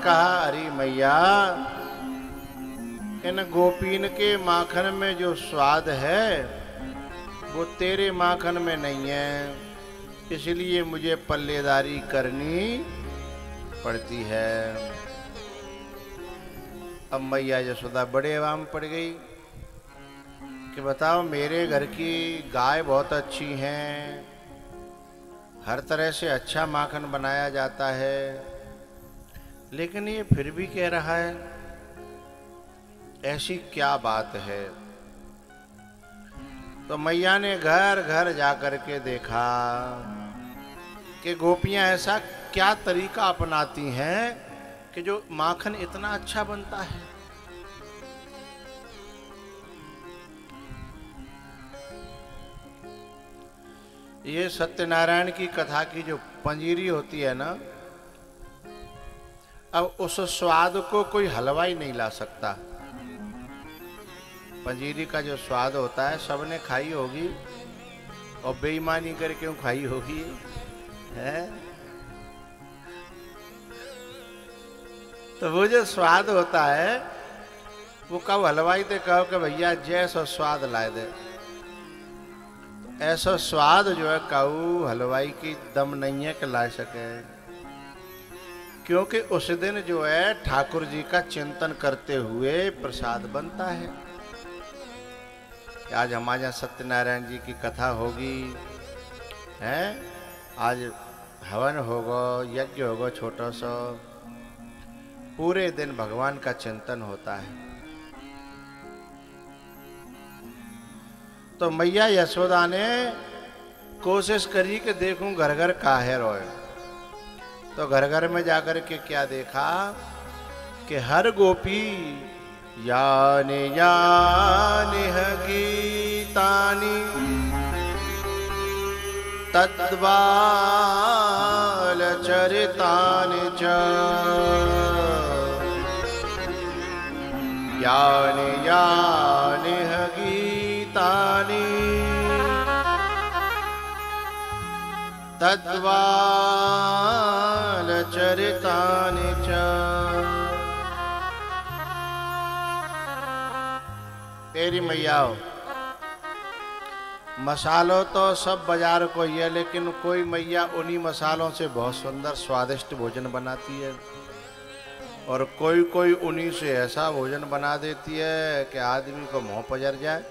कहा, अरे मैया, इन गोपीन के माखन में जो स्वाद है, वो तेरे माखन में नहीं है। इसलिए मुझे पल्लेदारी करनी पड़ती है। अब मैया यशोदा बड़े आवाम पड़ गई कि बताओ, मेरे घर की गाय बहुत अच्छी हैं। हर तरह से अच्छा माखन बनाया जाता है। लेकिन ये फिर भी कह रहा है, ऐसी क्या बात है? तो मैया ने घर घर जाकर के देखा कि गोपियाँ ऐसा क्या तरीका अपनाती हैं कि जो माखन इतना अच्छा बनता है। ये सत्यनारायण की कथा की जो पंजीरी होती है ना अब उस स्वाद को कोई हलवाई नहीं ला सकता। पंजीरी का जो स्वाद होता है, सबने खाई होगी। और बेईमानी करके क्यों खाई होगी? है? तो वो जो स्वाद होता है, वो कब हलवाई थे कहो कि भैया जैसा स्वाद लाए दे। ऐसा स्वाद जो है काऊ हलवाई की दम नहीं है कि ला सके। क्योंकि उस दिन जो है ठाकुर जी का चिंतन करते हुए प्रसाद बनता है। आज हमारे यहाँ सत्यनारायण जी की कथा होगी, है? आज हवन होगा, यज्ञ होगा छोटा सा। पूरे दिन भगवान का चिंतन होता है। तो मैया यशोदा ने कोशिश करी कि देखूँ घर घर काहे रोए तो घर घर में जाकर के क्या देखा? कि हर गोपी यानि यानि गीतानि। तद्बालचरितानि च। यानि यानि ह गीतानि। तद्बालचरितानि च। तेरी मैया हो। मसालों तो सब बाज़ार को ही है, लेकिन कोई मैया उन्हीं मसालों से बहुत सुंदर, स्वादिष्ट भोजन बनाती है। और कोई कोई उन्हीं से ऐसा भोजन बना देती है कि आदमी को मुँह पजर जाए,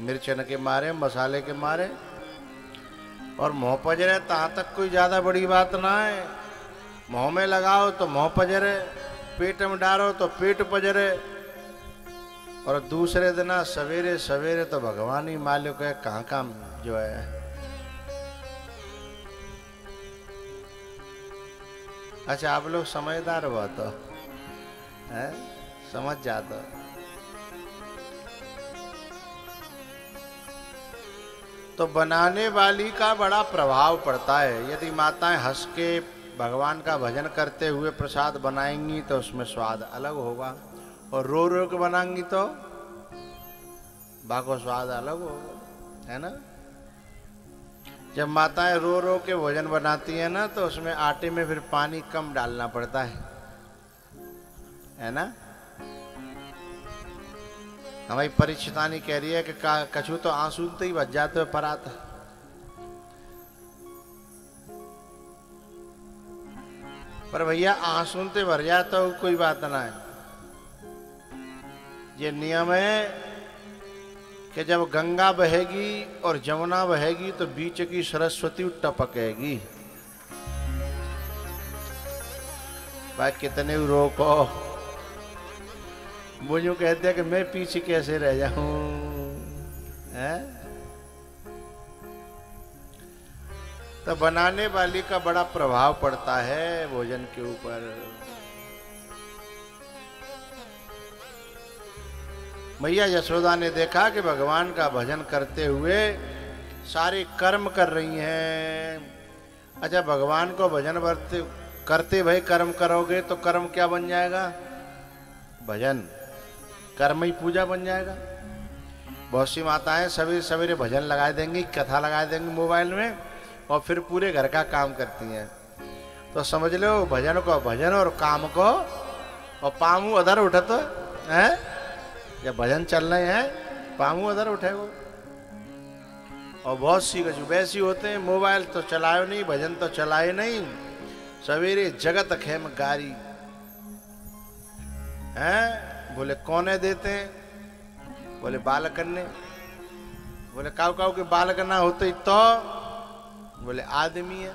मिर्चन के मारे, मसाले के मारे, और मुँह पजरे तहाँ तक कोई ज़्यादा बड़ी बात ना है मुँह में लगाओ तो मुँह पजरे पेट में डालो तो पेट पजरे। और दूसरे दिन सवेरे सवेरे तो भगवान ही मालिक है, कहाँ कहाँ जो है। अच्छा आप लोग समझदार हुआ तो है? समझ जाता। तो बनाने वाली का बड़ा प्रभाव पड़ता है। यदि माताएँ हंस के भगवान का भजन करते हुए प्रसाद बनाएँगी तो उसमें स्वाद अलग होगा। और रो रो के बनाएँगी तो बाको स्वाद अलग होगा, है ना? जब माताएँ रो रो के भोजन बनाती है ना तो उसमें आटे में फिर पानी कम डालना पड़ता है। है ना? हमारी परिचितानी कह रही है कि कछू तो आँसू तो ही बच जाते हुए परात। पर भैया, आँसू ते भर जाता तो कोई बात ना है। ये नियम है कि जब गंगा बहेगी और जमुना बहेगी तो बीच की सरस्वती टपकेगी। भाई, कितने रोको। मुझे कहते हैं कि मैं पीछे कैसे रह जाऊँ? है? तो बनाने वाली का बड़ा प्रभाव पड़ता है भोजन के ऊपर। मैया यशोदा ने देखा कि भगवान का भजन करते हुए सारे कर्म कर रही हैं। अच्छा भगवान को भजन करते करते भाई कर्म करोगे तो कर्म क्या बन जाएगा? भजन। कर्म ही पूजा बन जाएगा। बहुत सी माताएँ सवेरे सवेरे भजन लगा देंगी, कथा लगा देंगी मोबाइल में। और फिर पूरे घर का काम करती हैं। तो समझ लो, भजन को भजन और काम को, और पामू अधर उठे तो है? जब भजन चल रहे हैं पामू अधर उठे वो। और बहुत सी कुछ वैसी होते हैं, मोबाइल तो चलाए नहीं, भजन तो चलाए नहीं। सवेरे जगत खेम गारी। हैं? बोले, कौने देते हैं? बोले, बालकन ने। बोले काउ काउ के बालक ना होते तो बोले आदमी है।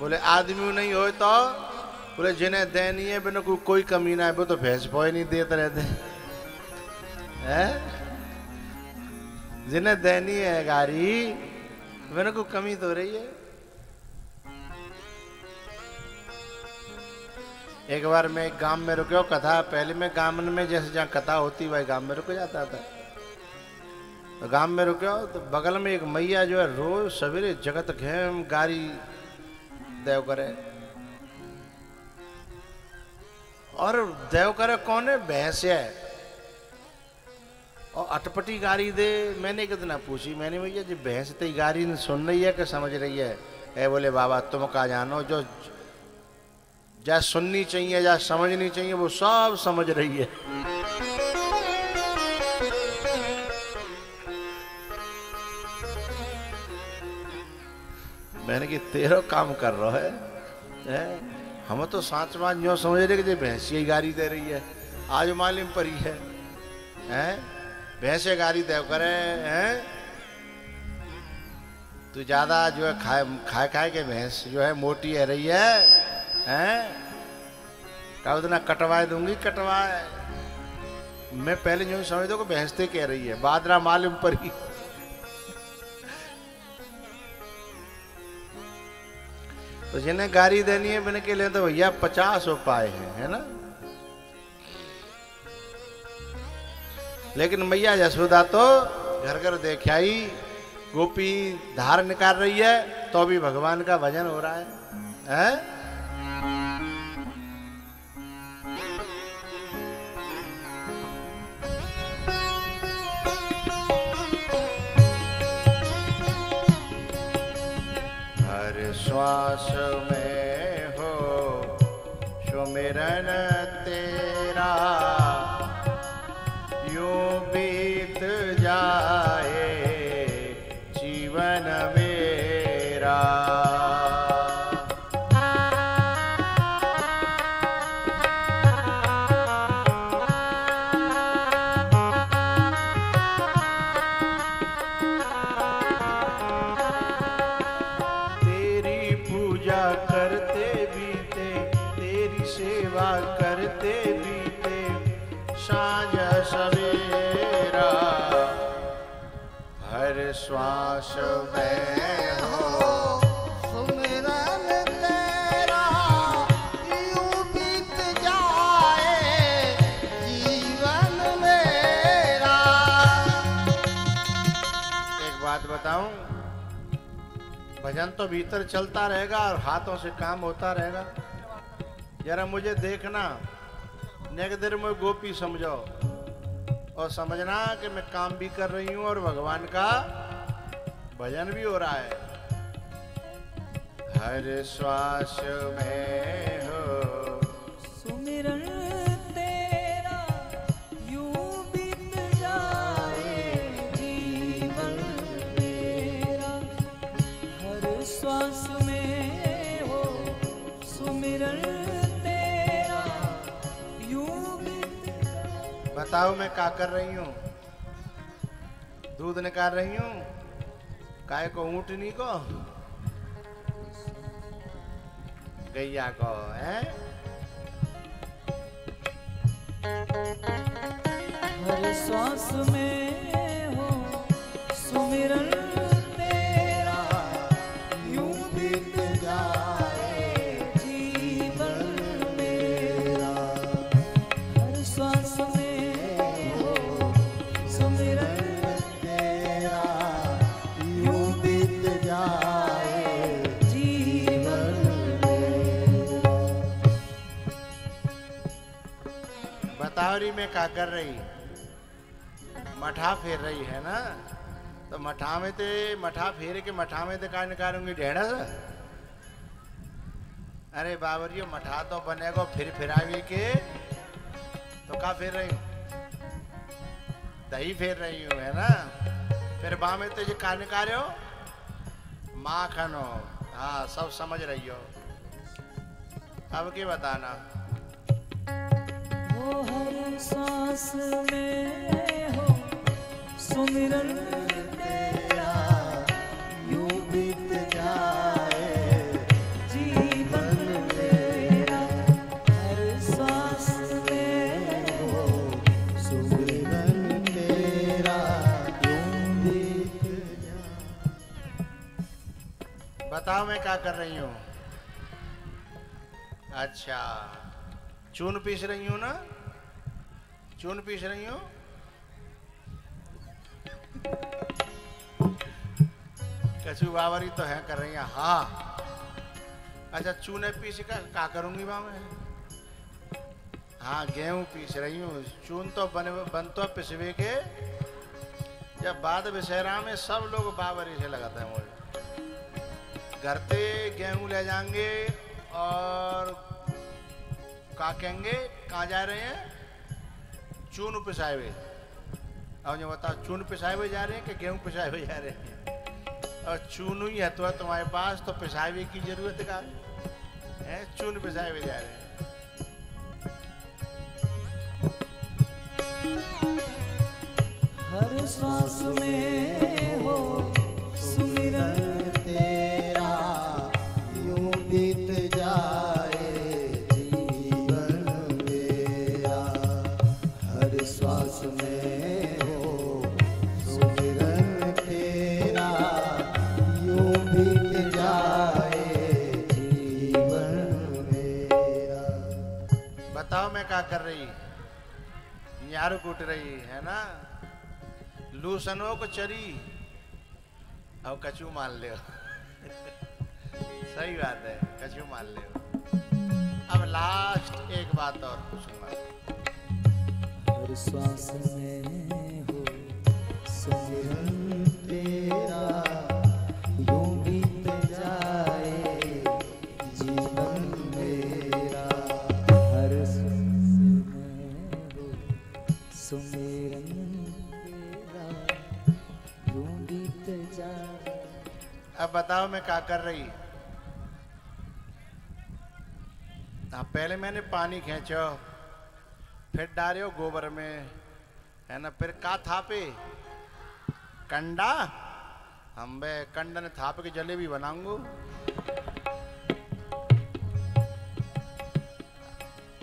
बोले आदमी नहीं हो तो? बोले जिन्हें देनी है बिना को, कोई कमी ना है वो तो भैंस भोय नहीं देते रहते। हैं? जिन्हें देनी है गाड़ी मैंने को कमी तो रही है। एक बार मैं एक गाँव में रुके कथा पहले मैं गाँव में जैसे जहाँ कथा होती वही गाँव में रुक जाता था। गाँव में रुके तो बगल में एक मैया जो है, रोज सवेरे जगत घेम गारी देव करे। और देव करे कौन है? भैंस है। और अटपटी गारी दे, मैंने कितना पूछी, मैंने भैया जी, भैंस तो गाड़ी सुन रही है कि समझ रही है? ए बोले, बाबा, तुम का जानो? जो जा सुननी चाहिए या समझनी चाहिए, वो सब समझ रही है। मैंने कि तेरो काम कर रहा है, है? हम तो साँच बात जो समझ रहे कि भैंसी गाड़ी दे रही है आज मालूम परी है हैं? भैंसे गाड़ी दे करे हैं? तू ज़्यादा जो है खाए खाए खाए के भैंस जो है मोटी है रही है हैं? का उतना कटवाए दूँगी कटवाए। मैं पहले जो समझ दो कि भैंसते कह रही है बादरा मालूम परी तो जिन्हें गाड़ी देनी है मैंने के लिए तो भैया पचास उपाय हैं है ना लेकिन मैया यशोदा तो घर घर देखी गोपी धार निकाल रही है तो भी भगवान का भजन हो रहा है, है? श्वास में हो सुमिरन तेरा भजन तो भीतर चलता रहेगा और हाथों से काम होता रहेगा। जरा मुझे देखना, नेक देर में गोपी समझो और समझना कि मैं काम भी कर रही हूँ और भगवान का भजन भी हो रहा है। हर श्वास में बताओ मैं क्या कर रही हूँ? दूध निकाल रही हूँ? काय को, ऊँटनी को? गैया को, है? हर सांस में हो सुमिरन बताओ रही मैं का कर रही। मठा फेर रही है ना? तो मठा में ते, मठा फेर के मठा में ते का निकालूँगी? ढेड़ा सा अरे बाबरियो मठा तो बनेगा, फिर फिरावी के। तो का फेर रही? हूँ दही फेर रही हूँ, है ना? फिर बा में ते का निकालो माखन हो। हाँ सब समझ रही हो। अब के बताना। बताओ मैं क्या कर रही हूँ? अच्छा। चून पीस रही हूँ ना? चून पीस रही हूँ? कछु बावरी तो है कर रही है। हाँ। अच्छा चूने पीस का क्या करूँगी वहाँ मैं? हाँ गेहूँ पीस रही हूँ। चून तो बने बन तो पिसवे के। जब बाद विषयरा में सब लोग बावरी से लगाते हैं मुझे घर पे गेहूँ ले जाएँगे और का कहेंगे? कहाँ जा रहे हैं? चून पिसाए हुए। अब मुझे बताओ, चून पिसाए हुए जा रहे हैं कि गेहूँ पिसाए हुए जा रहे हैं? और चून ही है तो तुम्हारे पास तो पिसाए हुए की ज़रूरत का। है? चून पिसाए हुए जा रहे हैं। हर सांस में हो सुमिरन तेरा, यूँ बीत जाए। क्या कर रही। न्यारू कूट रही, है ना? लूसनो को चरी। अब कचू मान ले सही बात है कचू मान ले अब लास्ट एक बात और पूछूँगा। श्वास में हो अब बताओ मैं क्या कर रही? हाँ पहले मैंने पानी खींचो, फिर डालो गोबर में, है ना, फिर का थापे? कंडा? हम बे कंडा ने थाप के जलेबी बनाऊंगू।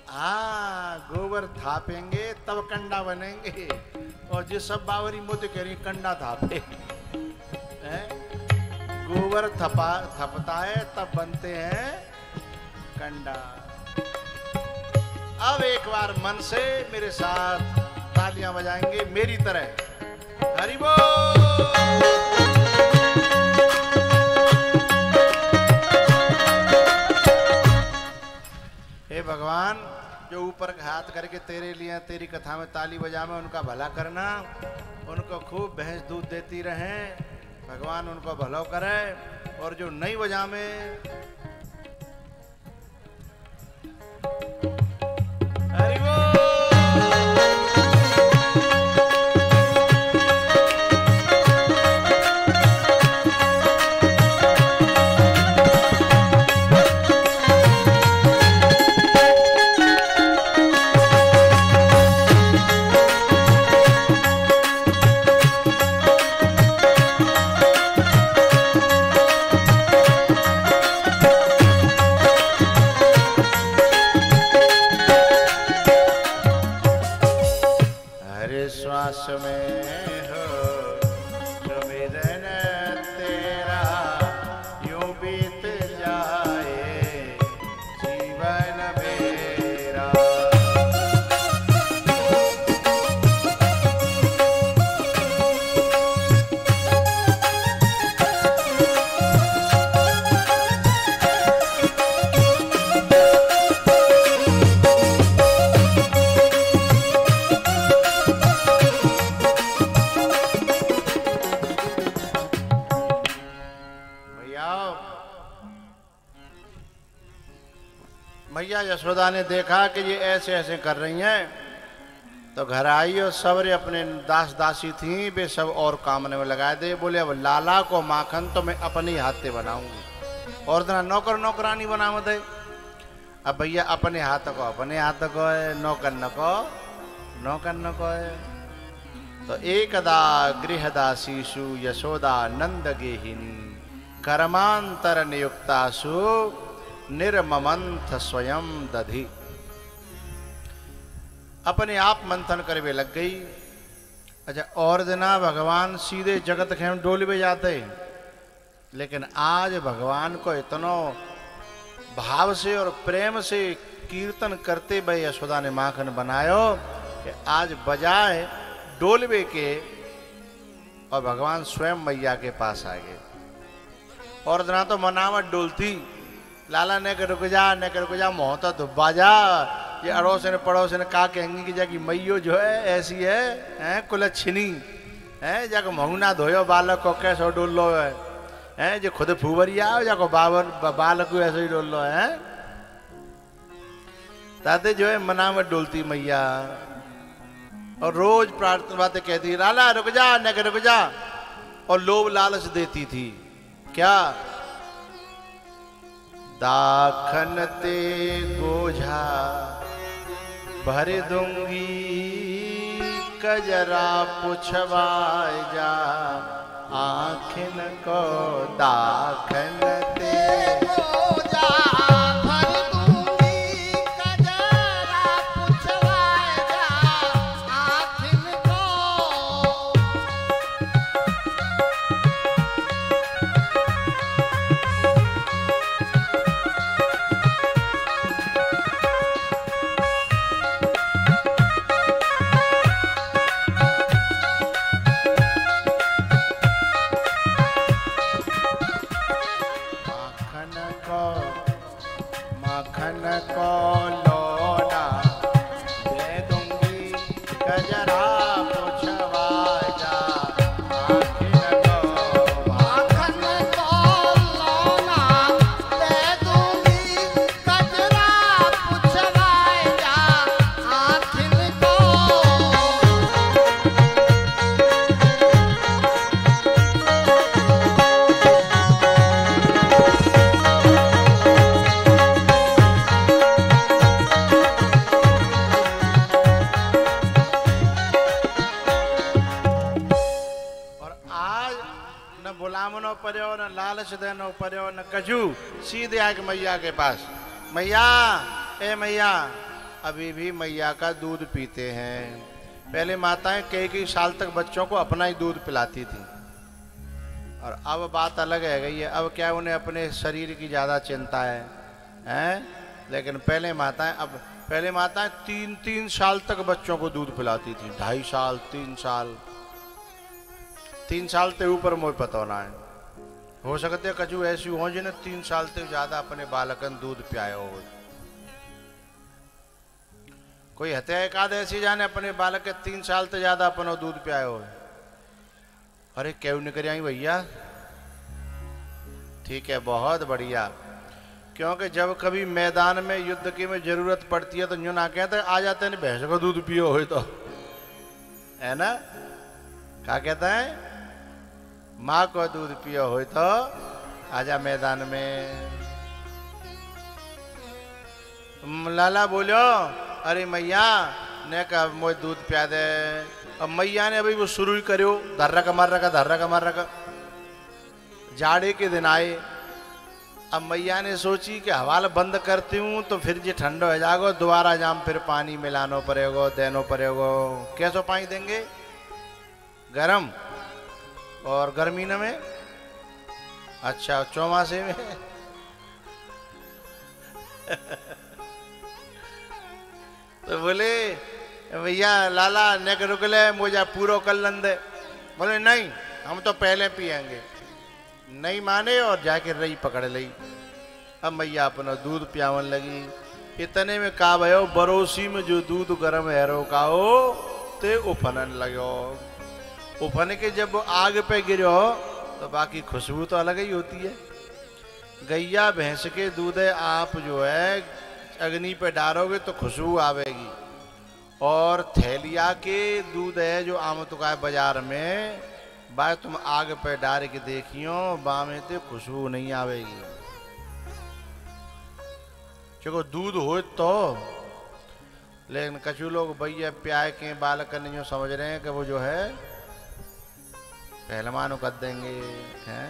हाँ गोबर थापेंगे, तब कंडा बनेंगे। और जो सब बावरी मुझे कह रही कंडा थापे। गोबर थपा, थपता है, तब बनते हैं कंडा। अब एक बार मन से मेरे साथ तालियाँ बजाएँगे, मेरी तरह। हरि बोल। हे भगवान, जो ऊपर हाथ करके तेरे लिए, तेरी कथा में ताली बजा में उनका भला करना, उनको खूब भैंस दूध देती रहे। भगवान उनको भलो करे और जो नई वजह में यशोदा ने देखा कि ये ऐसे ऐसे कर रही हैं। तो घर आई और सबरे अपने दास दासी थी, वे सब और कामने में लगा दे बोले, अब लाला को माखन तो मैं अपने हाथ से बनाऊँगी। और इतना नौकर नौकरानी बनाव दे अब भैया, अपने हाथ को अपने हाथ को नौकर न को, नौकर न को तो एकदा गृहदासीषु यशोदा नंद गेहिनी कर्मांतर नियुक्तासु निर्ममंथ स्वयं दधि। अपने आप मंथन करवे लग गई। अच्छा और दिना भगवान सीधे जगत खेम डोल में जाते लेकिन आज भगवान को इतनो भाव से और प्रेम से कीर्तन करते भाई यशोदा ने माखन बनायो कि आज बजाय डोलवे के और भगवान स्वयं मैया के पास आ गए। और दिना तो मनावट डोलती। लाला ने के रुक जा ने के रुक जा मोहता दुब्बा जा ये अड़ोस ने पड़ोस ने कहा कहेंगे कि जाकि मैयो जो है, ऐसी है, हैं कुलच्छिनी हैं जाको महुना धोयो, बालक को कैसो डोल लो है। हैं, जो खुद फूवरिया हो जाको बाबर बालक को ऐसे ही डोल लो है। ताते जो है मना में डोलती मैया और रोज प्रार्थना बातें कहती, लाला रुक जा न के रुक जा। और लोभ लालच देती थी। क्या? दाखन ते गोझा भर दूँगी कजरा पुछवाए जा। आखिन को दाखन ते माखन सीधे आके मैया के पास, मैया, ए मैया, अभी भी मैया का दूध पीते हैं। पहले माताएँ कई कई साल तक बच्चों को अपना ही दूध पिलाती थी। और अब बात अलग है गई है। अब क्या उन्हें अपने शरीर की ज़्यादा चिंता है? हैं? लेकिन पहले माताएँ, अब पहले माताएँ तीन तीन साल तक बच्चों को दूध पिलाती थी। ढाई साल, तीन साल। तीन साल ते ऊपर मोह पता होना है हो सकते कछु ऐसी हो जिन्हें तीन साल से ज़्यादा अपने बालकन दूध पियायो हो। कोई हत्या एकाद ऐसी जाने अपने बालक के तीन साल से ज़्यादा अपनो दूध पियायो हो। अरे क्यों निकल आई भैया? ठीक है, बहुत बढ़िया। क्योंकि जब कभी मैदान में युद्ध की में ज़रूरत पड़ती है तो यूँ ना कहते आ जाते हैं भैंस को दूध पियो हो तो। है ना? क्या कहता है? माँ को दूध पियो हो तो आजा मैदान में। लाला बोलो अरे मैया, ने कहा मुझे दूध पिया दे। अब मैया ने अभी वो शुरू ही करो धर्रा का मार रखा, धर्रा का मार रखा। जाड़े के दिन आए, अब मैया ने सोची कि हवाल बंद करती हूँ तो फिर जी ठंडो हो जाएगो, दोबारा जाम, फिर पानी मिलानो पड़ेगो, देनो पड़ेगो। कैसो पानी देंगे? गरम। और गर्मी न में? अच्छा चौमासे में? तो बोले, भैया, लाला, नेक रुक ले मुझे पूरो कर लन दे बोले, नहीं, हम तो पहले पियेंगे। नहीं माने और जाके रही पकड़ ली अब मैया अपना दूध पियावन लगी। इतने में का भयो, बरोसी में जो दूध गरम हैरो का हो ते उफनन लगो। उफन के जब आग पे गिरो तो बाकी खुशबू तो अलग ही होती है। गैया भैंस के दूध आप जो है, अग्नि पे डालोगे तो खुशबू आवेगी। और थैलिया के दूध है जो आम का है बाज़ार में, बाय तुम आग पे डाल के देखियो बामे तो खुशबू नहीं आवेगी। चलो दूध हो तो लेकिन कछु लोग भैया प्याय के बालक नहीं जो समझ रहे हैं कि वो जो है पहलवान कर देंगे, हैं?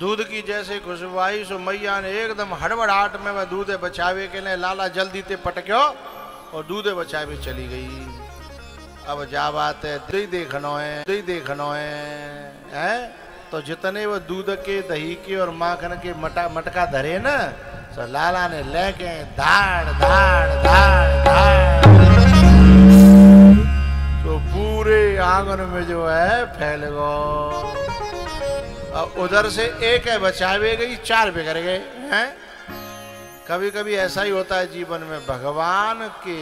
दूध की जैसे खुशबू आई सो मैया ने एकदम हड़बड़ाहट में वह दूध बचावे के लिए लाला जल्दी ते पटक्यो और दूध बचावे चली गई। अब जा बात है, दही देखनो है, दही देखनो है, हैं? तो जितने वो दूध के, दही के और माखन के मटा, मटका धरे ना तो लाला ने लेके धाड़ धाड़ धाड़ धाड़। पूरे आँगन में जो है फैल गो और उधर से एक है बचावे गई, चार बिगड़ गए, हैं? कभी कभी ऐसा ही होता है जीवन में, भगवान के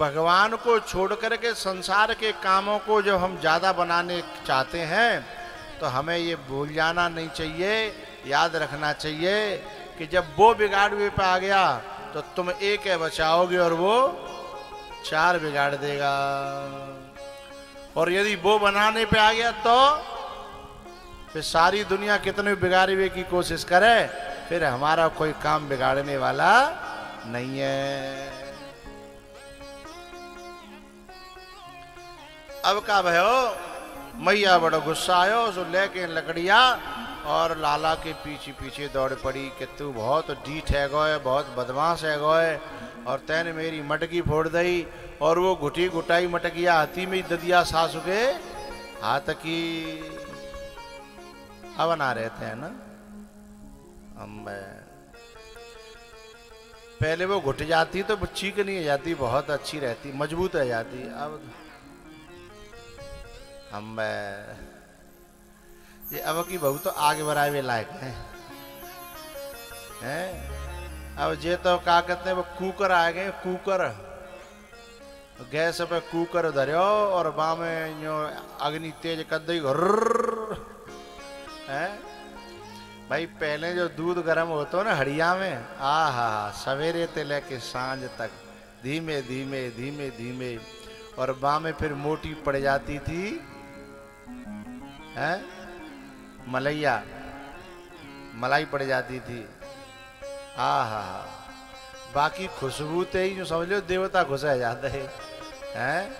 भगवान को छोड़ करके संसार के कामों को जब हम ज़्यादा बनाने चाहते हैं तो हमें ये भूल जाना नहीं चाहिए, याद रखना चाहिए कि जब वो बिगाड़वे पे आ गया तो तुम एक है बचाओगे और वो चार बिगाड़ देगा। और यदि वो बनाने पे आ गया तो फिर सारी दुनिया कितने बिगाड़वे की कोशिश करे, फिर हमारा कोई काम बिगाड़ने वाला नहीं है। अब का भयो मैया बड़ो गुस्सा आयो सो लेके लकड़िया और लाला के पीछे पीछे दौड़ पड़ी कि तू बहुत डीठ है गोए बहुत बदमाश है गोए और तैने मेरी मटकी फोड़ दई और वो घुटी घुटाई मटकिया हाथी में ददिया सासु के हाथ की अब आ रहते हैं ना? पहले वो घुट जाती तो चीक नहीं हो जाती, बहुत अच्छी रहती, मज़बूत रह जाती। अब हम ये अब की बहू तो आगे बढ़ावे लायक है। हैं? अब जे तो का कहते हैं, वो कुकर आ गए, कूकर। गैस पे कूकर धरियो और बा में यो अग्नि तेज कर हैं? भाई, पहले जो दूध गर्म होता ना हड़िया में आ हा सवेरे ते लेके साँझ तक, धीमे धीमे धीमे धीमे, और बा में फिर मोटी पड़ जाती थी। है? मलैया मलाई पड़ जाती थी। हा हा हा। बाकी खुशबू ते ही जो समझ लो देवता घुसा जाता है। हैं?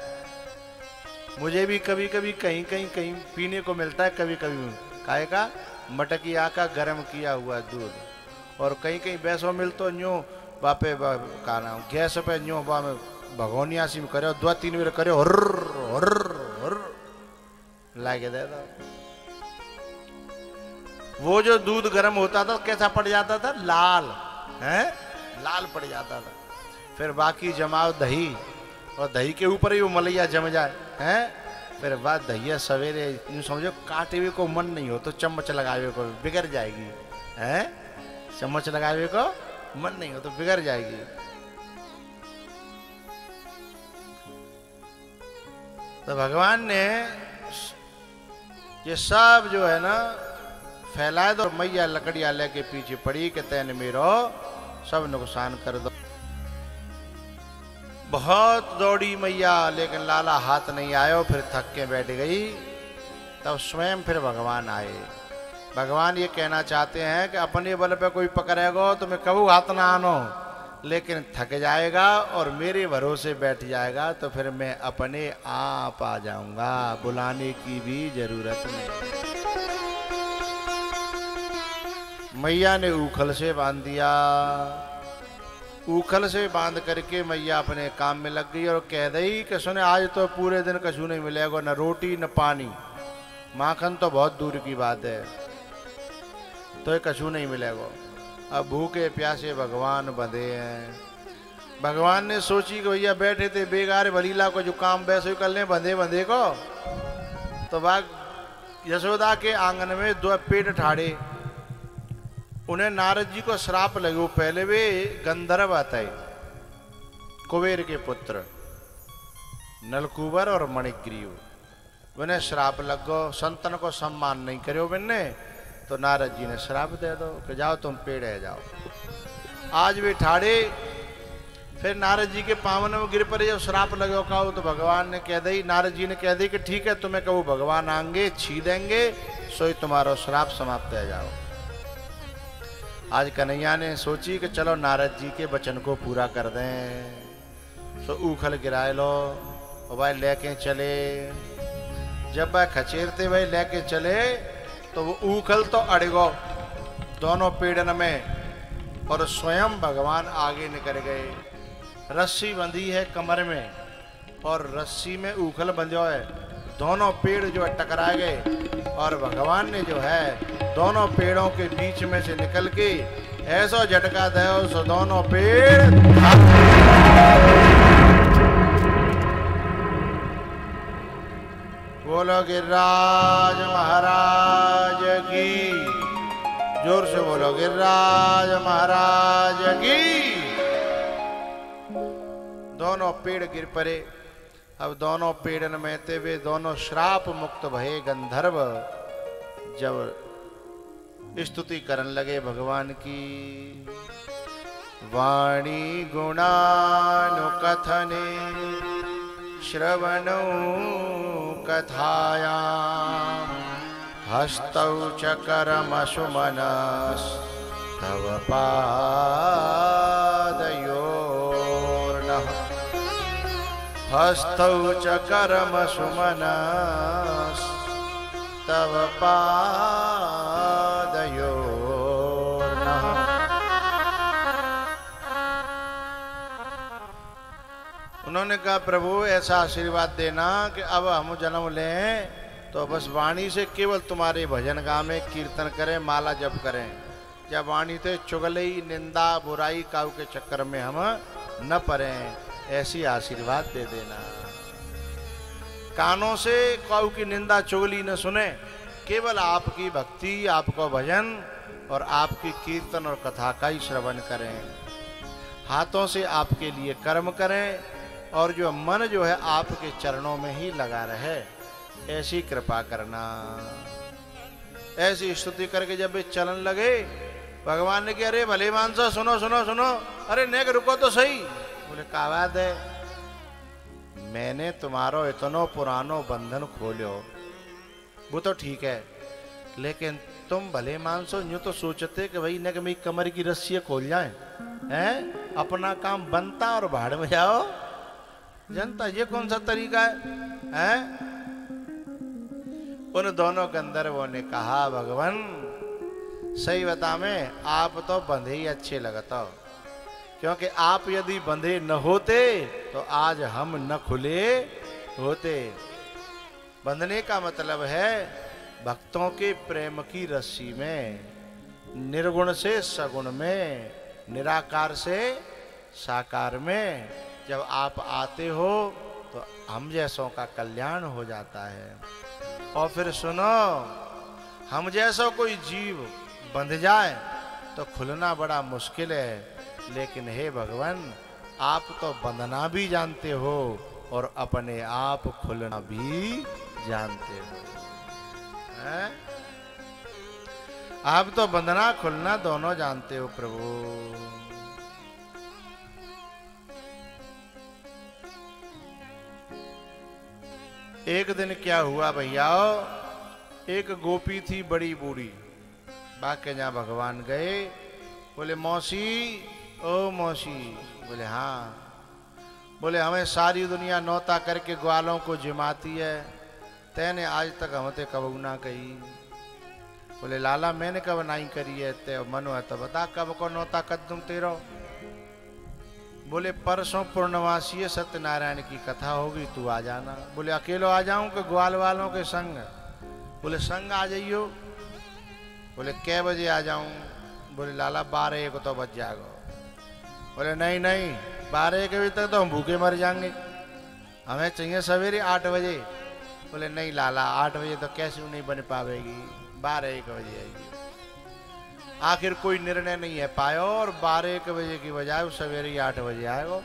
मुझे भी कभी कभी कहीं कहीं कहीं पीने को मिलता है कभी कभी काहे का? मटकिया का गर्म किया हुआ दूध। और कहीं कहीं बैसो मिल तो न्यो बापे बा, का नाम गैस पे न्यो बा में सी में करो दो तीन बेर करो हर हर हर लाके दे दो। वो जो दूध गर्म होता था, कैसा पड़ जाता था? लाल, हैं? लाल पड़ जाता था। फिर बाकी जमाओ दही, और दही के ऊपर ही वो मलैया जम जाए, हैं? फिर बाद दहिया सवेरे समझो काटे हुए को मन नहीं हो तो चम्मच लगावे को बिगड़ जाएगी, हैं? चम्मच लगावे को मन नहीं हो तो बिगड़ जाएगी। तो भगवान ने ये सब जो है ना फैलाए दो। मैया लकड़िया लेके पीछे पड़ी के तैन मेरो सब नुकसान कर दो। बहुत दौड़ी मैया, लेकिन लाला हाथ नहीं आयो, फिर थक के बैठ गई। तब स्वयं फिर भगवान आए। भगवान ये कहना चाहते हैं कि अपने बल पे कोई पकड़ेगा तो मैं कबू हाथ ना आनो, लेकिन थक जाएगा और मेरे भरोसे बैठ जाएगा तो फिर मैं अपने आप आ जाऊँगा। बुलाने की भी ज़रूरत नहीं। मैया ने उखल से बाँध दिया। उखल से बाँध करके मैया अपने काम में लग गई और कह दई कि सुने, आज तो पूरे दिन कछु नहीं मिलेगा, न रोटी, न पानी। माखन तो बहुत दूर की बात है तो ये कछु नहीं मिलेगा। अब भूखे प्यासे भगवान बंधे हैं। भगवान ने सोची कि भैया बैठे थे, बेगार बलीला को जो काम वैसे कर ले, बंधे बंधे को। तो बाग यशोदा के आँगन में दो पेट ठाड़े। उन्हें नारद जी को श्राप लगे। वो पहले वे गंधर्व आता है, कुबेर के पुत्र, नलकुबर और मणिग्रीव। उन्हें श्राप लग गो संतन को सम्मान नहीं करो बिन्ने तो नारद जी ने श्राप दे दो, कि जाओ तुम पेड़े जाओ। आज भी ठाड़े, फिर नारद जी के पावन में गिर पड़े, जब श्राप लगे, कहो तो भगवान ने कह दी, नारद जी ने कह दी कि ठीक है, तुम्हें कहो, भगवान आएँगे, छी देंगे, सोई तुम्हारा श्राप समाप्त है जाओ। आज कन्हैया ने सोची कि चलो नारद जी के वचन को पूरा कर दें। तो उखल गिराए लो और भाई लेके चले। जब वह खचेरते भाई लेके चले तो वो उखल तो अड़गो दोनों पीड़न में और स्वयं भगवान आगे निकल गए। रस्सी बंधी है कमर में और रस्सी में उखल बंधो है। दोनों पेड़ जो है टकरा गए। और भगवान ने जो है, दोनों पेड़ों के बीच में से निकल के ऐसा झटका दो सो दोनों पेड़। बोलो गिरिराज महाराज की। ज़ोर से बोलो, गिरिराज महाराज की। दोनों पेड़ गिर पड़े। अब दोनों पीड़न में ते वे दोनों श्राप मुक्त भये गंधर्व। जब स्तुति करन लगे भगवान की, वाणी गुणानुकथने श्रवणौ कथाया। हस्तौ च करमसुमनस्तव पादयोर्नः हस्तौ च करमसुमनस्तव पादयोर्नः उन्होंने कहा, प्रभु, ऐसा आशीर्वाद देना कि अब हम जन्म लें तो बस वाणी से केवल तुम्हारे भजन गा में कीर्तन करें, माला जप करें। जब वाणी थे चुगलई निंदा, बुराई, काऊ के चक्कर में हम न पड़े। ऐसी आशीर्वाद दे देना। कानों से काऊ की निंदा चुगली न सुने, केवल आपकी भक्ति, आपको भजन और आपकी कीर्तन और कथा का ही श्रवण करें। हाथों से आपके लिए कर्म करें और जो मन जो है आपके चरणों में ही लगा रहे, ऐसी कृपा करना। ऐसी स्तुति करके जब वे चलन लगे, भगवान ने कहा, अरे भले मानसा, सुनो सुनो सुनो। अरे नेक, रुको तो सही। बोले का बात है मैंने तुम्हारो इतनो पुरानो बंधन खोलो वो तो ठीक है, लेकिन तुम भले मानसो, यूँ तो सोचते कि भाई न मेरी कमर की रस्सी खोल जाए, हैं? अपना काम बनता और भाड़ में जाओ। जनता, ये कौन सा तरीका है, हैं? उन दोनों गंधर्वों ने कहा, भगवान, सही बता में, आप तो बंधे ही अच्छे लगता हो। क्योंकि आप यदि बंधे न होते तो आज हम न खुले होते। बंधने का मतलब है भक्तों के प्रेम की रस्सी में, निर्गुण से सगुण में, निराकार से साकार में। जब आप आते हो तो हम जैसों का कल्याण हो जाता है। और फिर सुनो, हम जैसा कोई जीव बंध जाए तो खुलना बड़ा मुश्किल है। लेकिन हे भगवान, आप तो बंधना भी जानते हो और अपने आप खुलना भी जानते हो। हैं? आप तो बंधना, खुलना दोनों जानते हो प्रभु। एक दिन क्या हुआ भैया? एक गोपी थी बड़ी बूढ़ी। बाके जहाँ भगवान गए, बोले, मौसी ओ मौसी बोले हाँ बोले हमें सारी दुनिया नौता करके ग्वालों को जिमाती है तैने आज तक हमते कब ना कही बोले लाला मैंने कब नहीं करी है ते मनो है तो बता कब को नौता कर दूँ तेरो बोले परसों पूर्णवासी सत्यनारायण की कथा होगी तू आ जाना बोले अकेलो आ जाऊँ कि ग्वाल वालों के संग बोले संग आ जाइयो बोले कै बजे आ जाऊँ बोले लाला बारह एक तो बज जागो बोले, नहीं नहीं, बारह एक बजे तक तो हम भूखे मर जाएँगे। हमें चाहिए सवेरे आठ बजे। बोले, नहीं लाला, आठ बजे तो कैसे नहीं बन पावेगी बारह एक बजे आएगी। आखिर कोई निर्णय नहीं है पायो और बारह एक बजे की बजाय सवेरे आठ बजे आए आएगा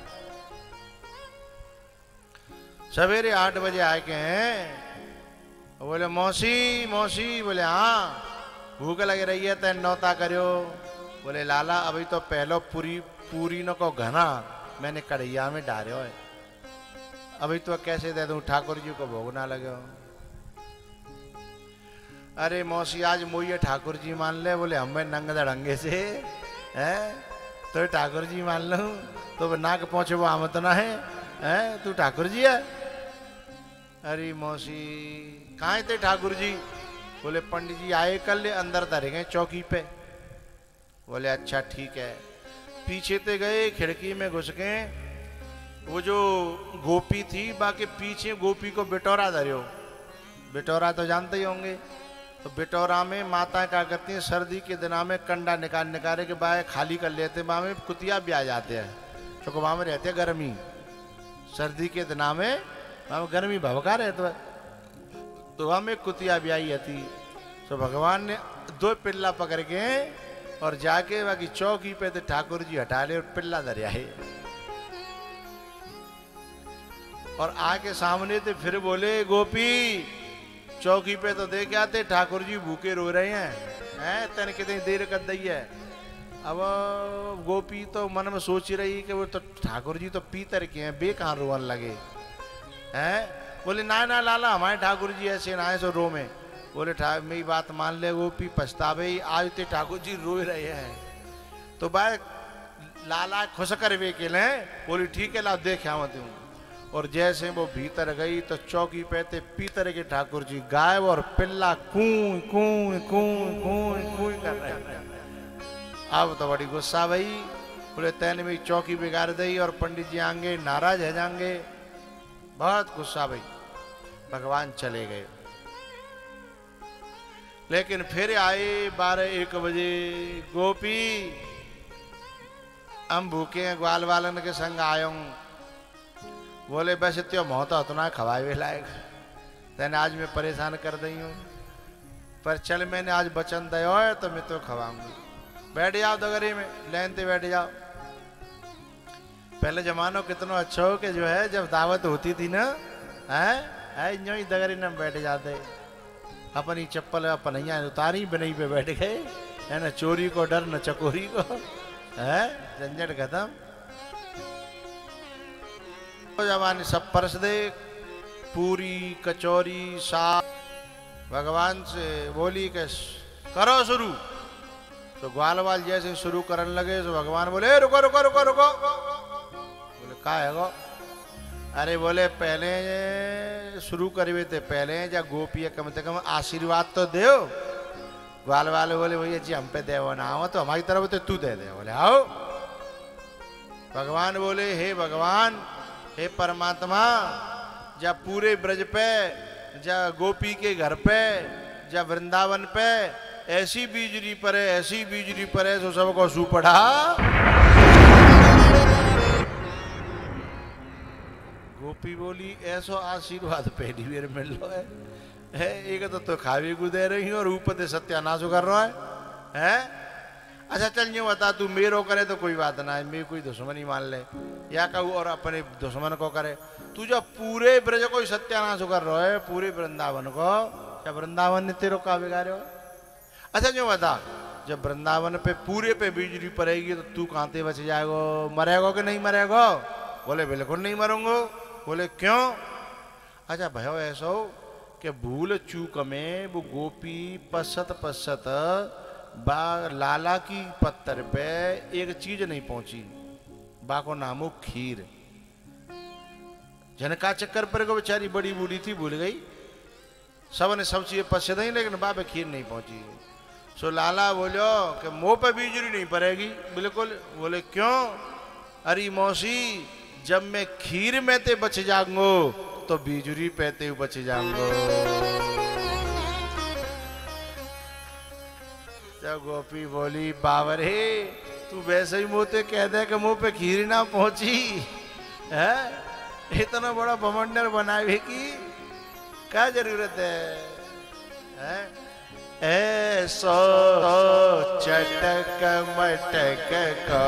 सवेरे आठ बजे आए के हैं। बोले, मौसी मौसी, बोले हाँ भूख लग रही है तेन नौता करो बोले, लाला, अभी तो पहलो पूरी पूरी न को घना, मैंने कढ़ैया में डालो है अभी तो कैसे दे दूँ, ठाकुर जी को भोग ना लगे हो। अरे मौसी, आज मुझे ठाकुर जी मान ले, बोले, हमें नंग दड़ंगे से, है? तो ठाकुर जी मान लो तो नाक पहुँचे, वो आमत ना है, हैं? तू ठाकुर जी है? अरे मौसी, कहा थे ठाकुर जी? बोले, पंडित जी आए कल, अंदर धरे गए चौकी पे। बोले अच्छा ठीक है। पीछे ते गए, खिड़की में घुस गए। वो जो गोपी थी, बाकी पीछे गोपी को बिटोरा धरियो। बिटोरा तो जानते ही होंगे। तो बिटोरा में माता क्या करती हैं? सर्दी के दिना में कंडा निकाल निकाले के बाद खाली कर लेते वहाँ में कुतिया भी आ जाते हैं। क्योंकि वहाँ में रहते हैं गर्मी। सर्दी के दिना में वहाँ में गर्मी भवका रहते तो वहाँ में कुतिया भी आई थी तो भगवान ने दो पिल्ला पकड़ के और जाके बाकी चौकी पे तो ठाकुर जी हटा ले और पिल्ला दरियाए और आके सामने थे फिर बोले, गोपी, चौकी पे तो देख आते ठाकुर जी भूखे रो रहे हैं हैं? तन कितनी देर कर दी है? अब गोपी तो मन में सोच रही कि वो तो ठाकुर जी तो पीतर के हैं बे कहाँ रोवन लगे। हैं? बोले, ना ना, लाला, हमारे ठाकुर जी ऐसे ना, ऐसे रो में। बोले, ठाकुर, मेरी बात मान ले, वो गोपी पछतावे आज ते ठाकुर जी रो रहे हैं। तो भाई, लाला खुश कर वे के ले बोली, ठीक है, ला, देख मत हूँ और जैसे वो भीतर गई तो चौकी पे थे पीतर के ठाकुर जी गायब और पिल्ला कू कू कू कू कू कर रहे अब तो बड़ी गुस्सा भई। बोले तैने भी चौकी बिगाड़ दी और पंडित जी आएँगे, नाराज़ है जाएँगे। बहुत गुस्सा भई। भगवान चले गए। लेकिन फिर आए बारह एक बजे। गोपी, हम भूखे हैं, ग्वाल वालन के संग आयो बोले वैसे त्यो मोहता उतना खवाए हुए लायक। तेने आज मैं परेशान कर दई हूँ। पर चल, मैंने आज बचन दयो है तो मैं तो खवाऊँगी। बैठ जाओ दगरी में, लाइन पे बैठ जाओ। पहले जमानो कितना अच्छा हो कि जो है, जब दावत होती थी ना, है? है दगरी में बैठ जाते। अपनी चप्पल अपनैया उतारी, बनई पे बैठ गए। है ना, चोरी को डर, न चकोरी को। है? झंझट खत्म। जवानी सब परस दे। पूरी कचौरी, साग। भगवान से बोली के, करो शुरू। तो ग्वाल वाल जैसे शुरू करने लगे तो भगवान बोले रुको रुको रुको रुको। बोले का है गो अरे बोले, पहले शुरू करिए थे, पहले या गोपी कम से कम आशीर्वाद तो दे ग्वाल वाले बोले, भैया जी, हम पे दे ना आओ तो हमारी तरफ़ तो तू दे दे। बोले, आओ। भगवान बोले, हे भगवान, हे परमात्मा, जा पूरे ब्रज पे, जा गोपी के घर पे, जा वृंदावन पे, ऐसी बीजरी परे ऐसी बीजरी परे तो सबको सू पड़ा गोपी बोली ऐसो आशीर्वाद पहली बार मिल लो है, है एक तो, तो खावी को दे रही और ऊपर से सत्यानाश कर रहा है। हैं? अच्छा चल यूँ बता तू मेरो करे तो कोई बात ना है मेरी कोई दुश्मनी मान ले। या कहूँ और अपने दुश्मन को करे। तू जो पूरे ब्रज को सत्यानाश कर रहा है पूरे वृंदावन को क्या वृंदावन ने तेरो का बिगाड़ो अच्छा जो बता जब वृंदावन पे पूरे पे बिजली पड़ेगी तो तू कहाँ बच जाएगो? मरेगा कि नहीं मरेगा? बोले बिल्कुल नहीं मरूंगो। बोले, क्यों? अच्छा भयो, ऐसा कि भूल चूक में वो गोपी पसत पसत बा, लाला की पत्थर पे एक चीज़ नहीं पहुँची। बा को नामो खीर। जनका चक्कर पर को बेचारी बड़ी बूढ़ी थी, भूल गई। सबने सब चीज़ें पश्य नहीं लेकिन बा पे खीर नहीं पहुँची। सो लाला बोलो कि मुँह पे बीजरी नहीं पड़ेगी। बिल्कुल बोले, क्यों? अरे मौसी जब मैं खीर में ते बच जाऊंगो तो बीजरी पे ते बच जाऊंगो। जब गोपी बोली बावरे तू वैसे ही मुँह ते कह दे कि मुँह पे खीर ना पहुँची। है? इतना बड़ा बमंडर बनावे की? क्या ज़रूरत है, है? ऐसो चटक मटक को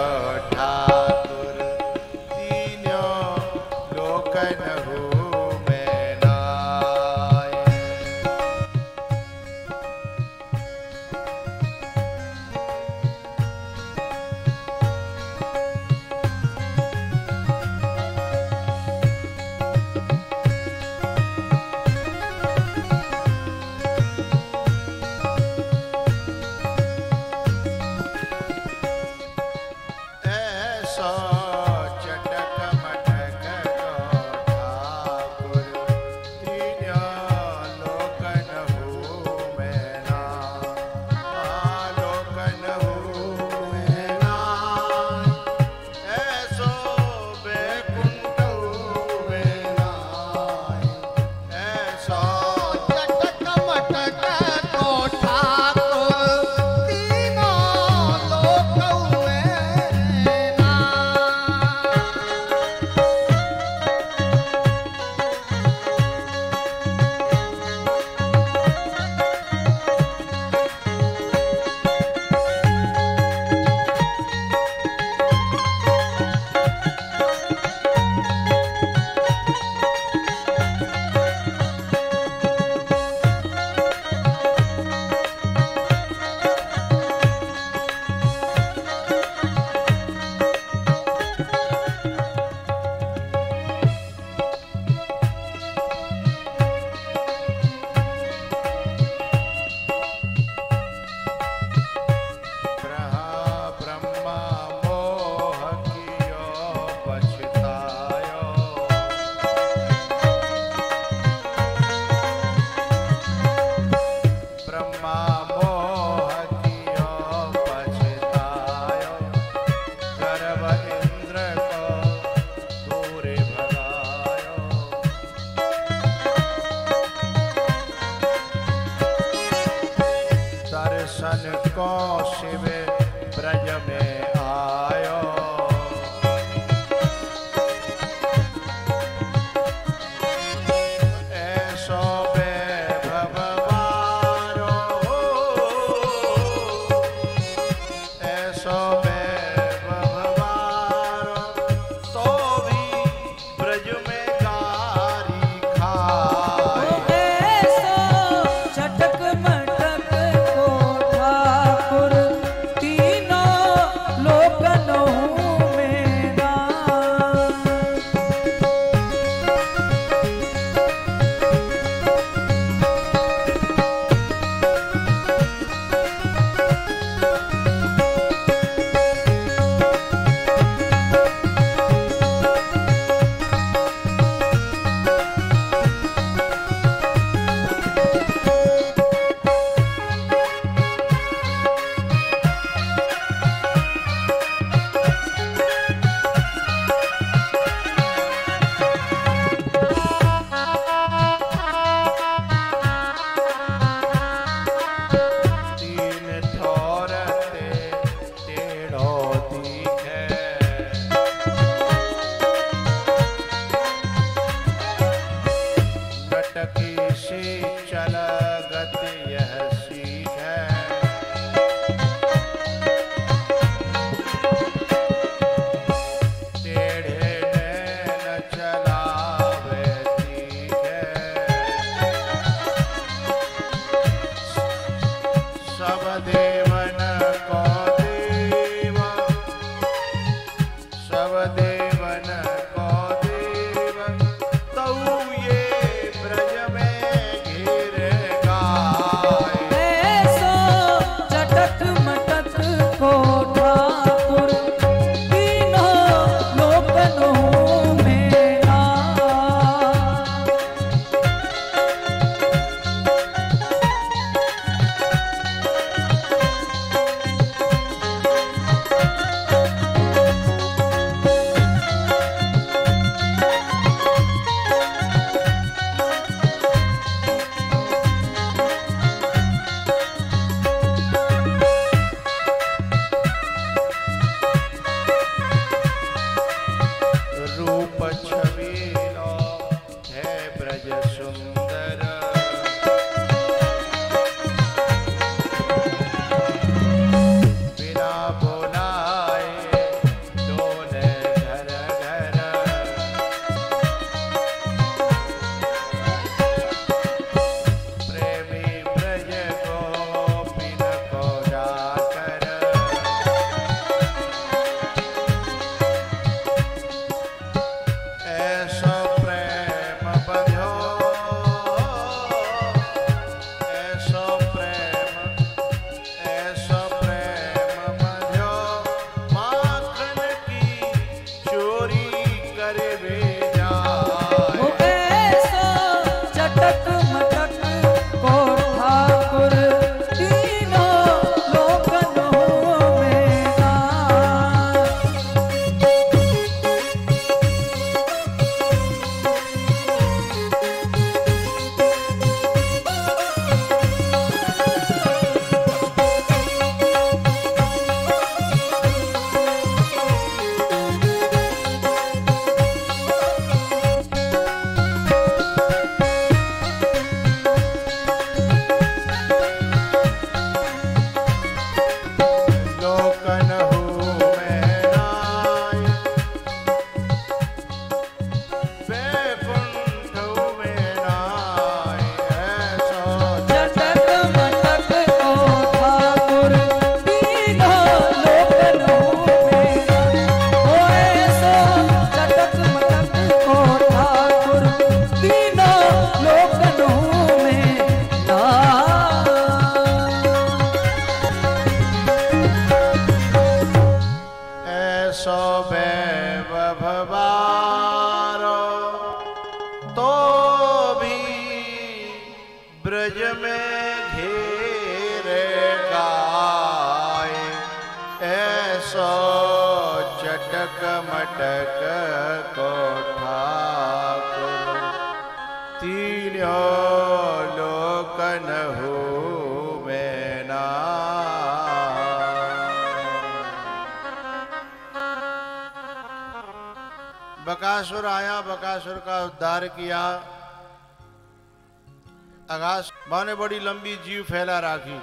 जीव फैला राखी।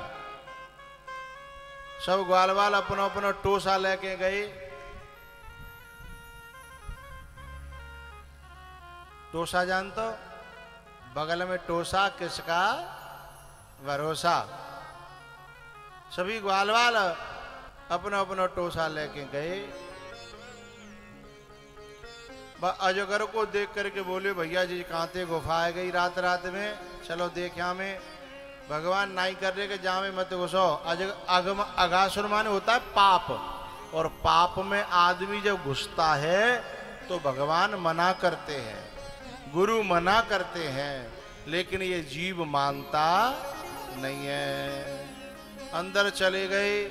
सब ग्वाल वाल अपना अपना टोसा लेके गए। टोसा जानते हो? बगल में टोसा किसका? भरोसा। सभी ग्वाल वाल अपना अपना टोसा लेके गए। अजगर को देख करके बोले, भैया जी थे गुफा आ गई रात रात में। चलो देख यहाँ भगवान नाई कर रहे के जामे मत घुसो अगम अगासुर माने होता है पाप। और पाप में आदमी जब घुसता है तो भगवान मना करते हैं। गुरु मना करते हैं, लेकिन ये जीव मानता नहीं है। अंदर चले गए।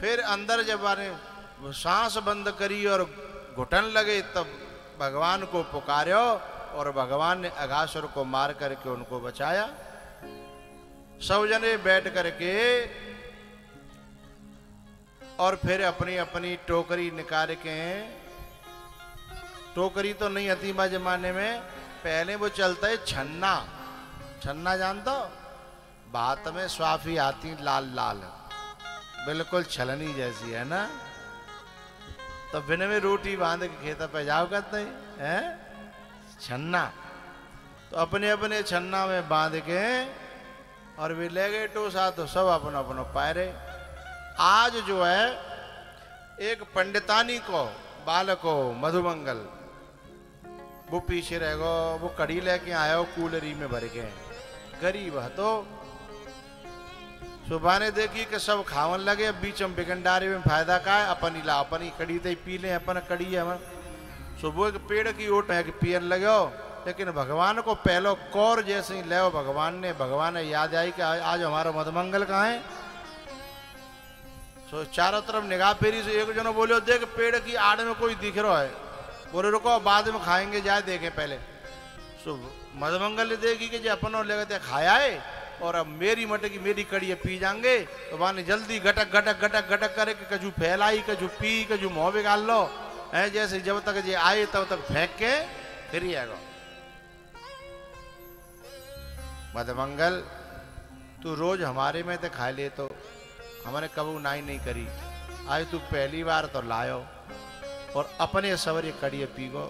फिर अंदर जब आने, सांस बंद करी और घुटन लगे, तब भगवान को पुकार्यो और भगवान ने अगासुर को मार करके उनको बचाया। सब जने बैठ करके और फिर अपनी अपनी टोकरी निकाल के, टोकरी तो नहीं आती बा जमाने में, पहले वो चलता है छन्ना। छन्ना जानते हो? बात में स्वाफी आती लाल लाल। बिल्कुल छलनी जैसी है ना? तो बिन में रोटी बाँध के खेत पे जाओ करते हैं? छन्ना। तो अपने अपने छन्ना में बाँध के और वे ले गए टोसा तो सब अपना अपना पायरे। आज जो है, एक पंडितानी को, बालक हो मधुमंगल, वो पीछे रह गो वो कड़ी लेके आयो कूलरी में भर के गरीब है तो। सुबह ने देखी कि सब खावन लगे अब बीच में बिगंडारे में फ़ायदा का है, अपन ही ला, अपन ही कड़ी ते पी ले, अपन कड़ी है सुबह के पेड़ की ओट है कि पियन लगे हो लेकिन भगवान को पहलो कौर जैसे ही ले भगवान ने भगवान ने याद आई कि आज हमारा मधमंगल कहाँ है? सो चारों तरफ़ निगाह फेरी से एक जनो बोलो देख पेड़ की आड़ में कोई दिख रहा है। बोले, रुको बाद में खाएँगे, जाए देखें पहले। सो मधमंगल ने देखी कि जो अपन ले गए खाया है? और अब मेरी मटकी मेरी कड़ी पी जाएँगे? तो वहाँ जल्दी घटक घटक घटक घटक करे कि कजू फैलाई, कजू पी, कजू मुँह बिगाड़ लो। है, जैसे जब तक ये आए, तब तक फेंक के फिर ही आएगा। मधुमंगल तू रोज हमारे में तो खा ले तो हमने कबू नाई नहीं करी। आज तू पहली बार तो लायो और अपने सवरे कड़ी पीगो।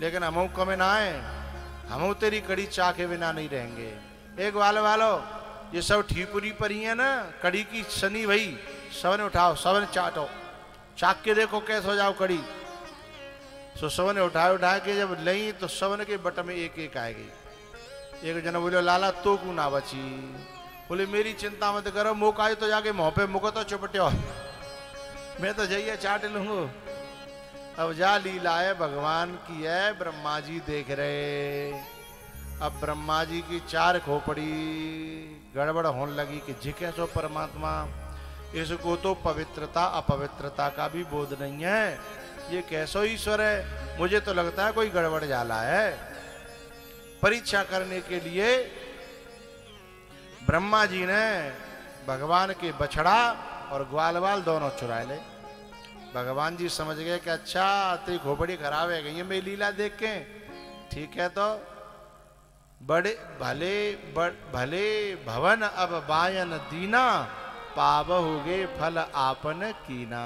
लेकिन हम कमे ना आए, हम तेरी कड़ी चाह के बिना नहीं रहेंगे। एक वाले वालो, ये सब ठीपुरी पर ही है ना, कड़ी की सनी भाई सवन उठाओ सवन चाटो। चाक के देखो कैसे हो जाओ कड़ी। सो सबने उठाए उठा के जब लई तो सवन के बट में एक एक आएगी एक जना बोले लाला तो क्यों ना बची बोले, मेरी चिंता मत करो, मुक आई तो जाके मुँह पे मुको तो चुपट्यो। मैं तो जाइए चाट लूँगा। अब जा लीला है, भगवान की है, ब्रह्मा जी देख रहे। अब ब्रह्मा जी की चार खोपड़ी, गड़बड़ होने लगी कि झिके सो परमात्मा? इसको तो पवित्रता, अपवित्रता का भी बोध नहीं है। ये कैसो ईश्वर है? मुझे तो लगता है कोई गड़बड़ जाला है। परीक्षा करने के लिए ब्रह्मा जी ने भगवान के बछड़ा और ग्वालवाल दोनों चुराए ले। भगवान जी समझ गए कि अच्छा तेरी खोपड़ी खराब है गई मेरी लीला देख। के ठीक है तो बड़े भले बड़, भले भवन अब बायन दीना पाव हो गए फल आपन कीना।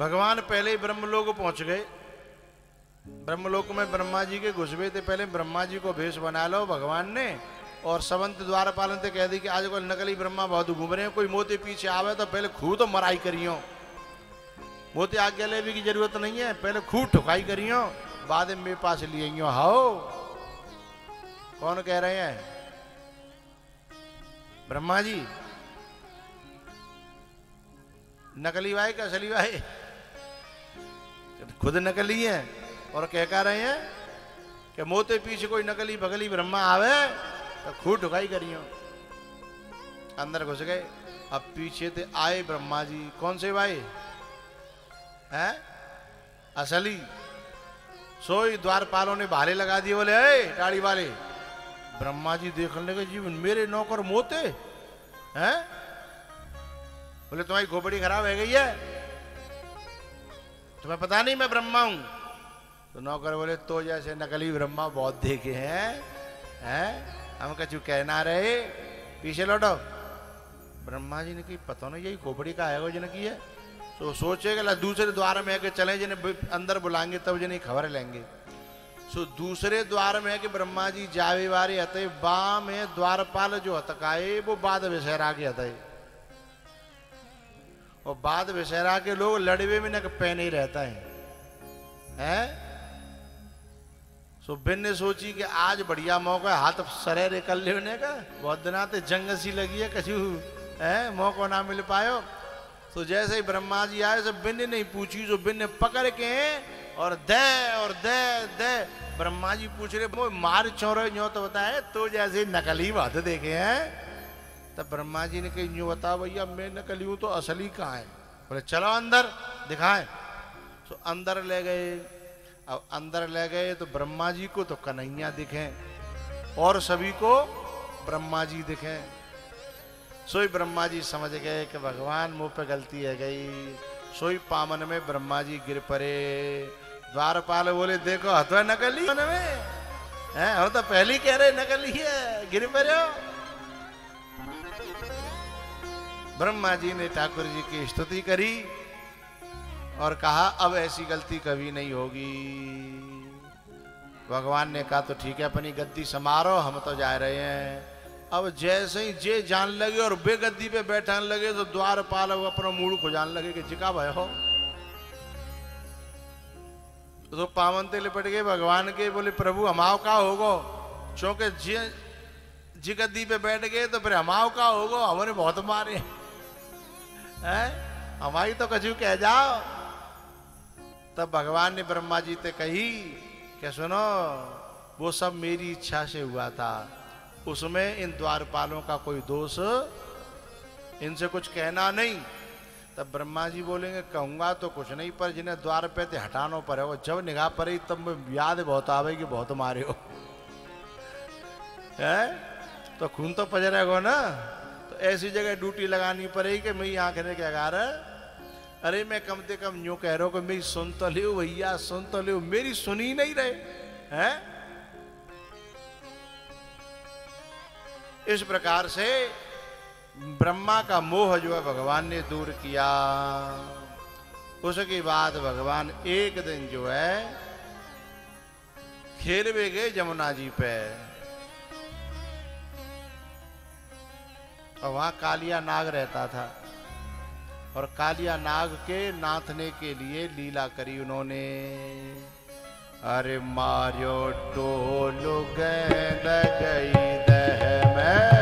भगवान पहले ही ब्रह्मलोक पहुँच गए। ब्रह्मलोक में ब्रह्मा जी के घुसबे थे पहले, ब्रह्मा जी को भेष बना लो भगवान ने, और सवंत द्वार पालन से कह दी कि आज कल नकली ब्रह्मा बहुत घूम रहे हैं, कोई मोती पीछे आवे तो पहले खूह तो मराई करियो। मोती आज्ञा लेने की ज़रूरत नहीं है, पहले खूह ठुकाई करियो, बाद में पास लिए हाओ कौन कह रहे हैं? ब्रह्मा जी, नकली भाई का असली भाई खुद नकली है। और कह कह रहे हैं कि मोते पीछे कोई नकली बगली ब्रह्मा आवे तो खूब ढुकाई करियो। अंदर घुस गए। अब पीछे थे आए ब्रह्मा जी। कौन से भाई? हैं? असली। सोई द्वारपालों ने भाले लगा दिए, बोले, ए, टाड़ी वाले, ब्रह्मा जी देखने लगे, जी, मेरे नौकर मोते, हैं? बोले, तुम्हारी खोपड़ी खराब है, गई है। तुम्हें पता नहीं मैं ब्रह्मा हूँ। तो नौकर बोले तो जैसे नकली ब्रह्मा बहुत देखे हैं हैं? हम कछु कहना रहे। पीछे लौटो। ब्रह्मा जी ने कही पता नहीं यही खोपड़ी का आएगा जिन्हें की है? तो सोचेगा दूसरे द्वार में है कि चले, जिन्हें अंदर बुलाएँगे, तब जिन्हें खबर लेंगे। सो दूसरे द्वार में है कि ब्रह्मा जी जावे वारे हते बा में द्वारपाल जो हतकाए, वो बाद विषहरा के हते। और बाद विषहरा के लोग लड़वे में न पहने ही रहता है। हैं? सो बिन ने सोची कि आज बढ़िया मौका हाथ सरे निकल लेने का। बहुत दिन आते जंग सी लगी है कछु है मौका ना मिल पायो। तो जैसे ही ब्रह्मा जी आए सब बिन नहीं पूछी जो बिन ने पकड़ के और दे और दे दे। ब्रह्मा जी पूछ रहे मार चौरे न्यो तो बताए तो जैसे नकली बात देखे हैं। तब ब्रह्मा जी ने कही, न्यू बता भैया, मैं नकली हूँ तो असली कहाँ है? बोले, चलो अंदर, दिखाएँ। तो अंदर ले गए। अब अंदर ले गए तो ब्रह्मा जी को तो कन्हैया दिखे और सभी को ब्रह्मा जी दिखे। सोई ब्रह्मा जी समझ गए कि भगवान मुँह पे गलती है गई। सोई पामन में ब्रह्मा जी गिर पड़े। द्वारपाल बोले, देखो, हथवा नकली मन में। हैं, हम तो पहले कह रहे नकली है, गिर पड़े ब्रह्मा जी ने ठाकुर जी की स्तुति करी। और कहा, अब ऐसी गलती कभी नहीं होगी। भगवान ने कहा तो ठीक है, अपनी गद्दी समारो हम तो जा रहे हैं। अब जैसे ही जे जान लगे और बेगद्दी पे बैठाने लगे तो द्वारपाल अपना मूड खुजान लगे कि, जिका भय हो। तो पावन ते लिपट गए, भगवान के बोले, प्रभु हमाव का होगो? चूँकि जी जी गद्दी पे बैठ गए तो फिर हमाव का होगो? हमने बहुत मारे हैं। हमारी तो कछु कह जाओ। तब भगवान ने ब्रह्मा जी से कही कि सुनो, वो सब मेरी इच्छा से हुआ था। उसमें इन द्वारपालों का कोई दोष, इनसे कुछ कहना नहीं। तब ब्रह्मा जी बोलेंगे, कहूँगा तो कुछ नहीं, पर जिन्हें द्वार पे थे हटानो पर है वो जब निगाह पड़ी तब याद बहुत आवे कि बहुत मारे हो। है? तो खून तो पजरेगा ना। तो ऐसी जगह ड्यूटी लगानी पड़ेगी कि मैं आँख ने क्या गा रहा अरे मैं कम से कम यूँ कह रहा हूँ कि मेरी सुन तो लियो भैया, सुन तो लियो। मेरी सुनी नहीं रहे, हैं? इस प्रकार से ब्रह्मा का मोह जो है भगवान ने दूर किया। उसके बाद भगवान एक दिन जो है खेल में गए जमुना जी पे। और वहाँ कालिया नाग रहता था। और कालिया नाग के नाथने के लिए लीला करी उन्होंने। अरे मारियो टोलो गई दह में।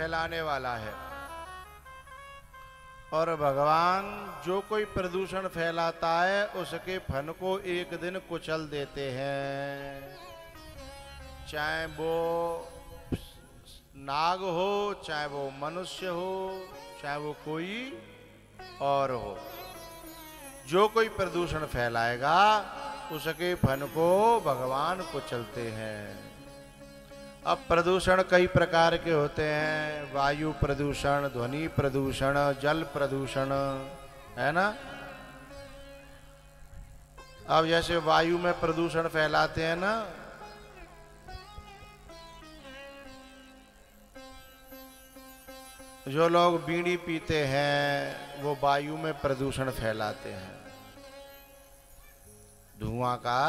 फैलाने वाला है। और भगवान जो कोई प्रदूषण फैलाता है, उसके फन को एक दिन कुचल देते हैं। चाहे वो नाग हो, चाहे वो मनुष्य हो, चाहे वो कोई और हो। जो कोई प्रदूषण फैलाएगा, उसके फन को भगवान कुचलते हैं। अब प्रदूषण कई प्रकार के होते हैं। वायु प्रदूषण, ध्वनि प्रदूषण, जल प्रदूषण, है ना? अब जैसे वायु में प्रदूषण फैलाते हैं ना, जो लोग बीड़ी पीते हैं, वो वायु में प्रदूषण फैलाते हैं। धुआँ का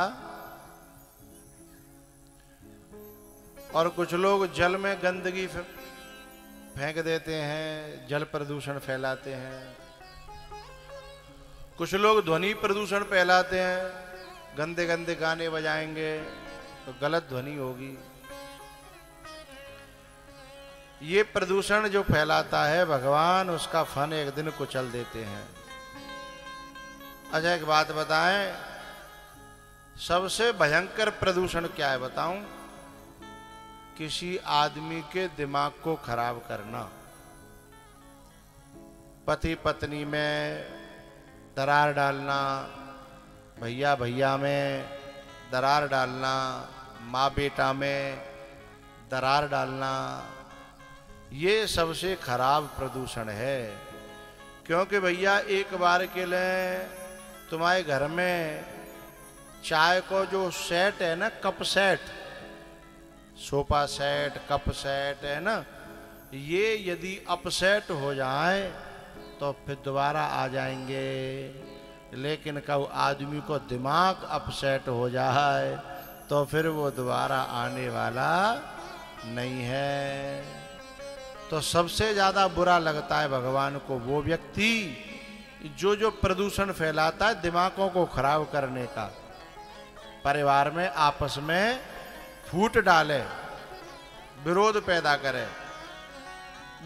और कुछ लोग जल में गंदगी फेंक देते हैं, जल प्रदूषण फैलाते हैं। कुछ लोग ध्वनि प्रदूषण फैलाते हैं, गंदे गंदे गाने बजाएँगे तो गलत ध्वनि होगी। ये प्रदूषण जो फैलाता है, भगवान उसका फन एक दिन कुचल देते हैं। अच्छा एक बात बताएँ, सबसे भयंकर प्रदूषण क्या है बताऊँ? किसी आदमी के दिमाग को खराब करना। पति पत्नी में दरार डालना, भैया भैया में दरार डालना, माँ बेटा में दरार डालना, ये सबसे खराब प्रदूषण है। क्योंकि भैया एक बार के लिए तुम्हारे घर में चाय को जो सेट है ना cup set sofa set, cup set, है ना? ये यदि अपसेट हो जाए तो फिर दोबारा आ जाएँगे। लेकिन कब आदमी को दिमाग अपसेट हो जाए तो फिर वो दोबारा आने वाला नहीं है। तो सबसे ज़्यादा बुरा लगता है भगवान को वो व्यक्ति, जो जो प्रदूषण फैलाता है दिमागों को खराब करने का। परिवार में, आपस में फूट डाले, विरोध पैदा करे,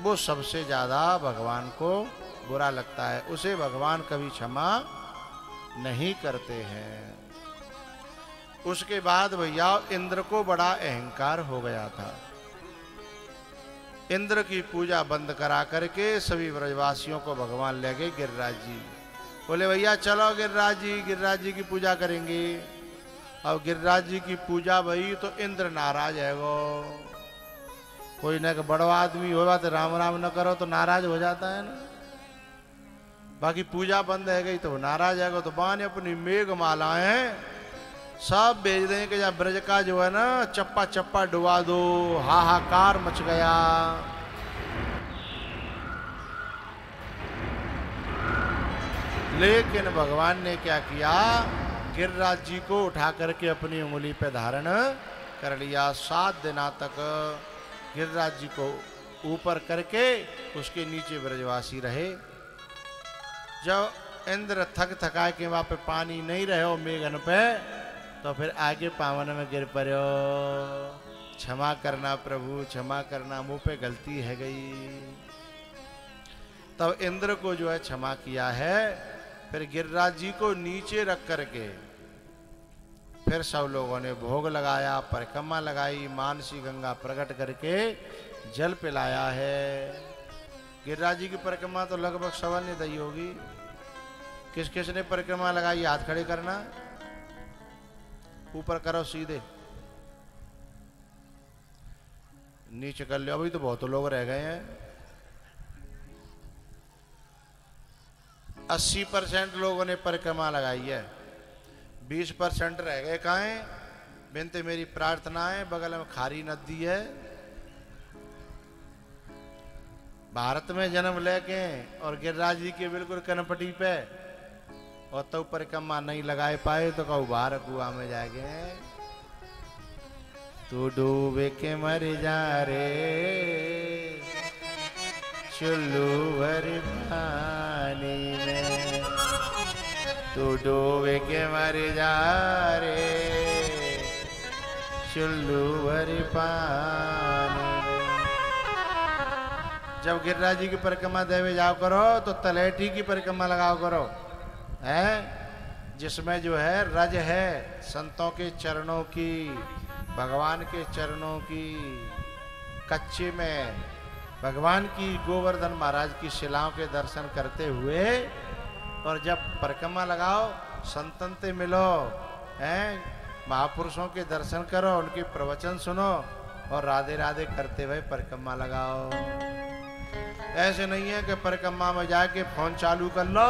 वो सबसे ज़्यादा भगवान को बुरा लगता है। उसे भगवान कभी क्षमा नहीं करते हैं। उसके बाद भैया इंद्र को बड़ा अहंकार हो गया था। इंद्र की पूजा बंद करा करके सभी ब्रजवासियों को भगवान ले गए गिरिराज जी। बोले, भैया, चलो गिरिराज जी गिरिराज जी की पूजा करेंगे। अब गिरिराज जी की पूजा भई तो इंद्र नाराज़ है गो। कोई न बड़ो आदमी होगा तो राम राम न करो तो नाराज़ हो जाता है ना। बाकी पूजा बंद है गई तो नाराज़ है गो तो बाने अपनी मेघ मालाएँ सब भेज दें कि ब्रज का जो है ना चप्पा चप्पा डुबा दो, हाहाकार मच गया। लेकिन भगवान ने क्या किया? गिरिराज जी को उठा करके अपनी उंगली पे धारण कर लिया। सात दिना तक गिरिराज जी को ऊपर करके उसके नीचे ब्रजवासी रहे। जब इंद्र थक थका के वहाँ पे पानी नहीं रहे हो मेघन पे तो फिर आगे पावन में गिर पड़ो। क्षमा करना प्रभु, क्षमा करना, मुँह पे गलती है गई। तब इंद्र को जो है क्षमा किया है। फिर गिरिराज जी को नीचे रख करके फिर सब लोगों ने भोग लगाया, परिक्रमा लगाई, मानसी गंगा प्रकट करके जल पिलाया है। गिरिराज जी की परिक्रमा तो लगभग सवन्य दई होगी। किस किस ने परिक्रमा लगाई, हाथ खड़े करना? ऊपर करो सीधे। नीचे कर लो, अभी तो बहुत लोग रह गए हैं। अस्सी परसेंट लोगों ने परिक्रमा लगाई है। बीस परसेंट रह गए कहा बिनते मेरी प्रार्थना है, बगल में खारी नदी है। भारत में जन्म लेके और गिरिराज जी के बिल्कुल कनपटी पे। और तो परिक्रमा नहीं लगाए पाए तो कहू बाहर कुआ में जाएँगे तू डूबे के मर जा रे। चुल्लू भर पानी में तू डूबे के मर जा रे। चुल्लू भर पानी। जब गिरिराज जी की परिक्रमा देवे जाओ करो तो तलेठी की परिक्रमा लगाओ करो। है? जिसमें जो है रज है संतों के चरणों की, भगवान के चरणों की। कच्चे में भगवान की गोवर्धन महाराज की शिलाओं के दर्शन करते हुए और जब परिक्रमा लगाओ संतन से मिलो, हैं? महापुरुषों के दर्शन करो, उनके प्रवचन सुनो और राधे राधे करते हुए परिक्रमा लगाओ। ऐसे नहीं है कि परिक्रमा में जाके फ़ोन चालू कर लो,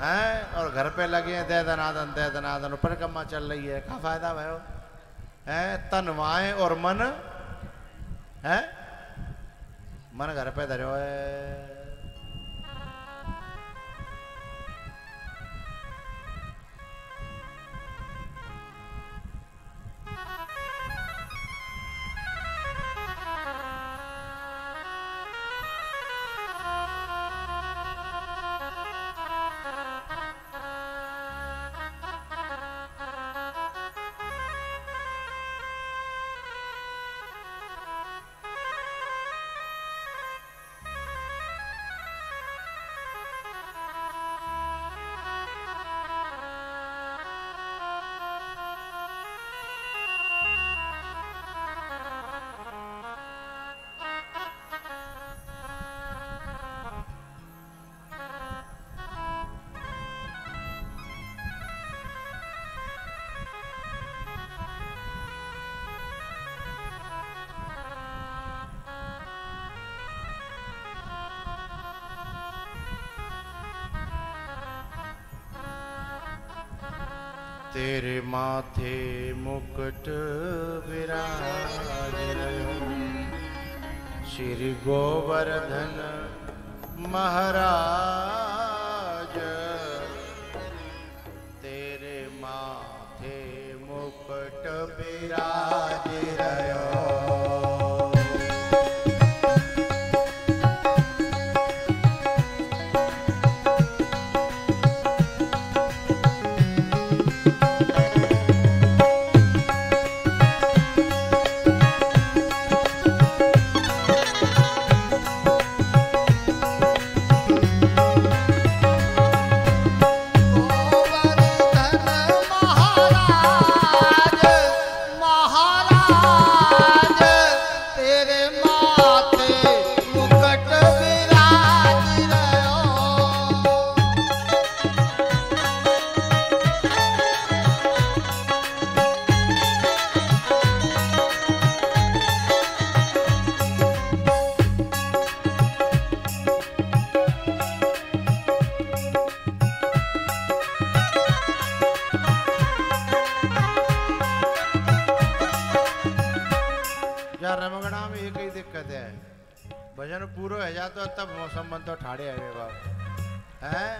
हैं? और घर पे लगे हैं, दे दनादन दे दनादन। परिक्रमा चल रही है। क्या फ़ायदा भयो है? तन, वाए और मन, है? मन घर पे धरो है तेरे माथे मुकुट विराज श्री गोवर्धन महाराज। भजन पूरा है जातो तब मौसम बन तो ठाड़े आए बाप। हैं?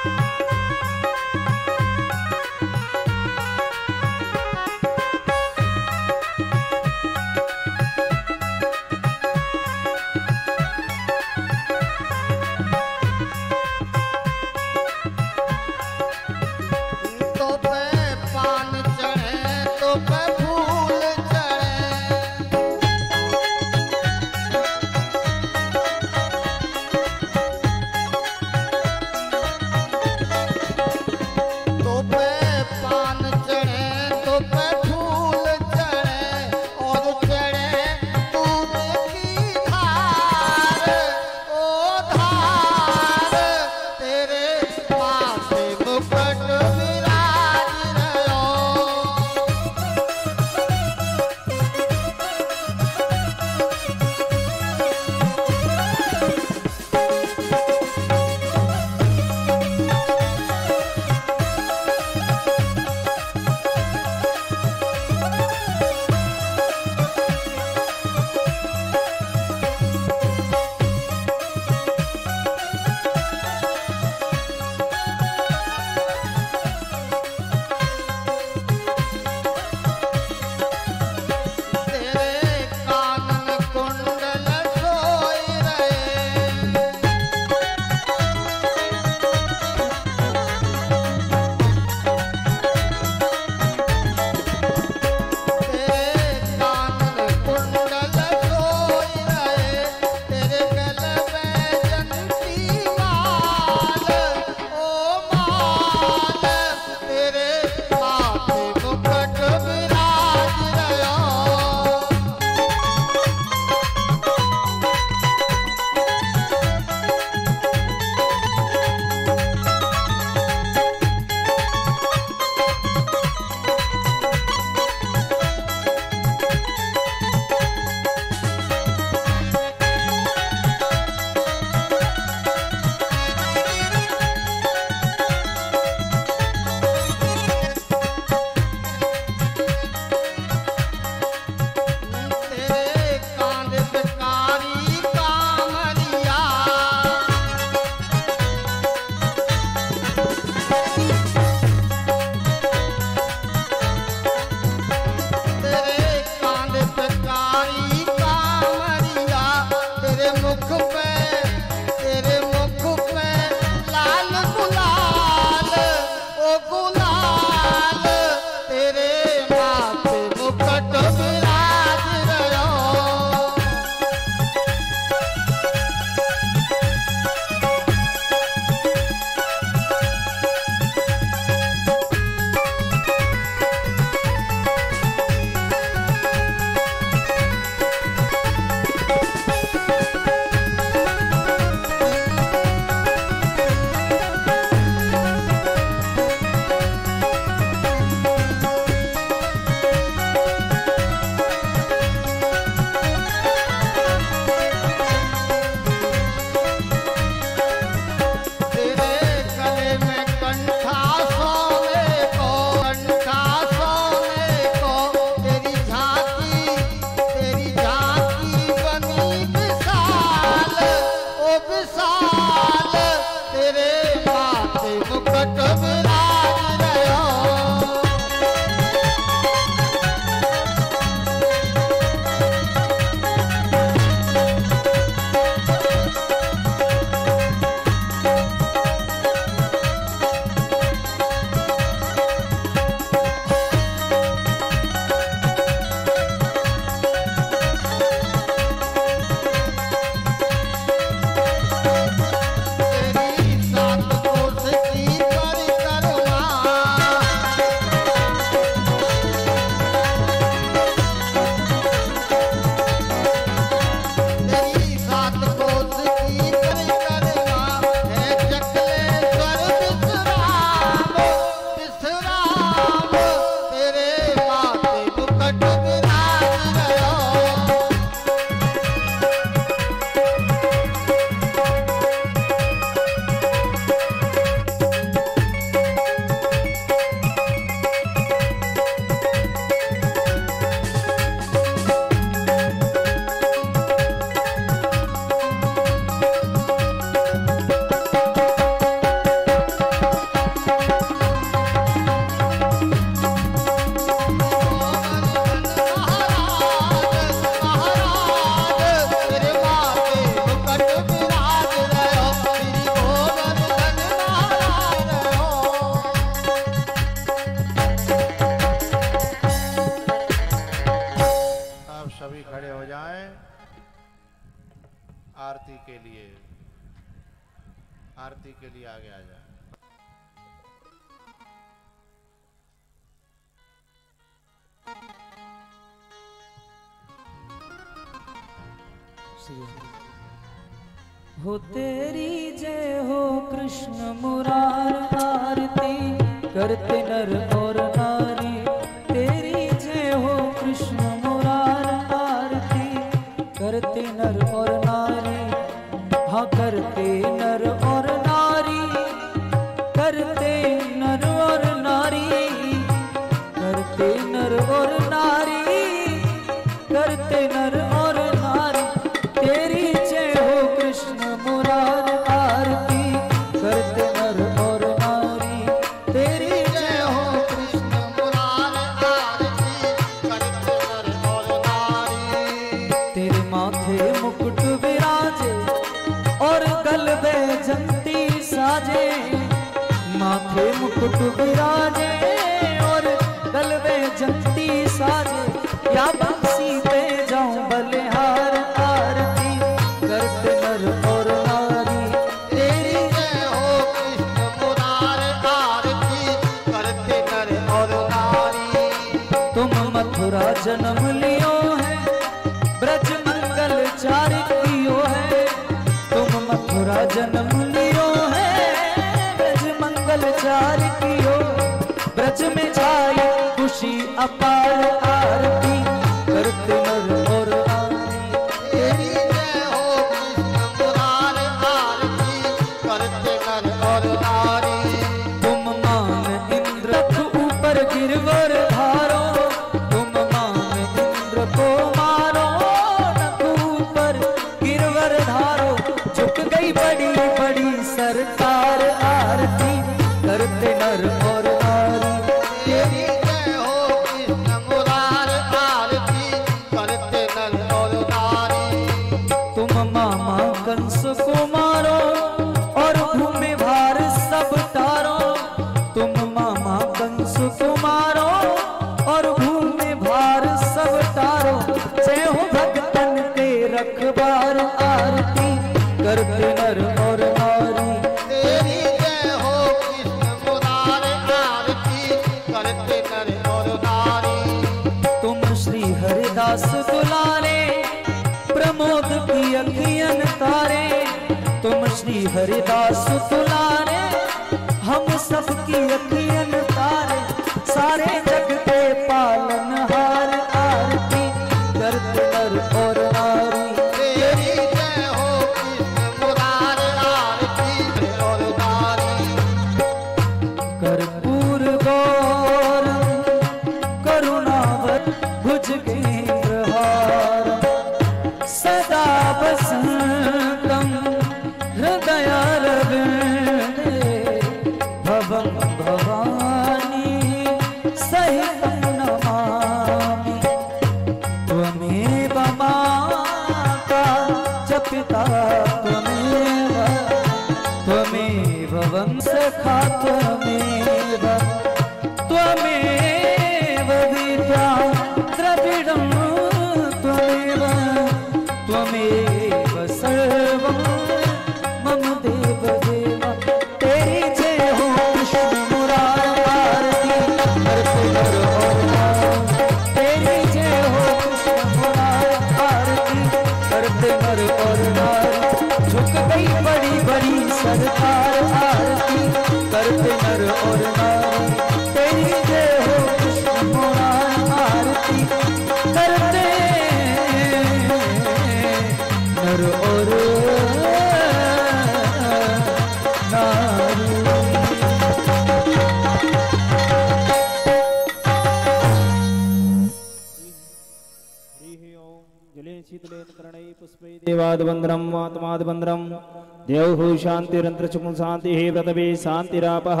शांतिरंत्र शांति पृथ्वी शांतिराप शान्तिरन्तरचुमुं शान्तिः व्रतवे शान्तिरापः।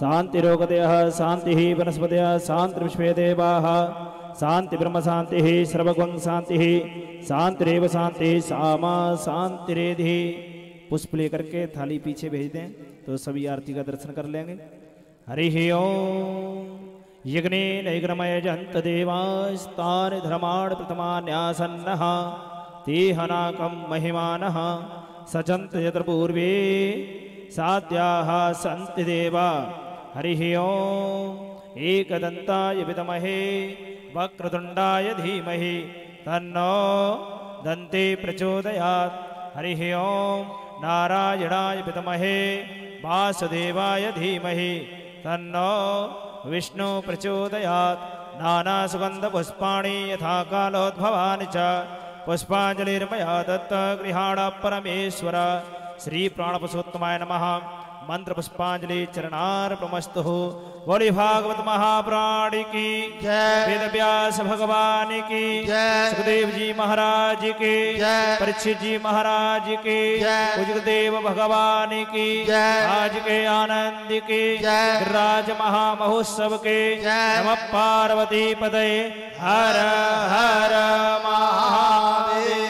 शान्तिरोगदयः, शान्तिः वनस्पतयः, शान्तिविश्वेदेवाः। शान्तिब्रह्मशान्तिः श्रवगुं शांति शान्तिरेव शांति सामा शान्तिरेधि। पुष्प लेकर के थाली पीछे भेज दें तो सभी आरती का दर्शन कर लेंगे। हरि ओ यज्ञे नैग्रमय जंत देवास्ता यज्ञमयजन्तदेवास्तानि प्रथमा न्यासन्न तेहनाक महिमान। सचन्त यत्र पूर्वे साध्याः सन्ति देवा। हरिः ॐ एकदन्ताय विद्महे वक्रतुण्डाय धीमहि तन्नो दन्ते प्रचोदयात्। हरिः ॐ नारायणाय विद्महे वासुदेवाय धीमहि तन्नो विष्णु प्रचोदयात्। नानासुगन्धपुष्पाणि यथा कालोद्भवानि च पुष्पाञ्जलिर्मया दत्त गृहाण परमेश्वर श्रीप्राणपुषोत्तमाय नमः मंत्रपुष्पांजलि हो बोली भागवत महाप्राण की जय। वेद व्यास भगवान की जय। सुखदेव जी महाराज की जय। परीक्षित जी महाराज की जय। उजगदेव भगवान की जय। आज के आनंद की जय। राज महामहोत्सव के जय। नम पार्वती पदे हर हर महादेव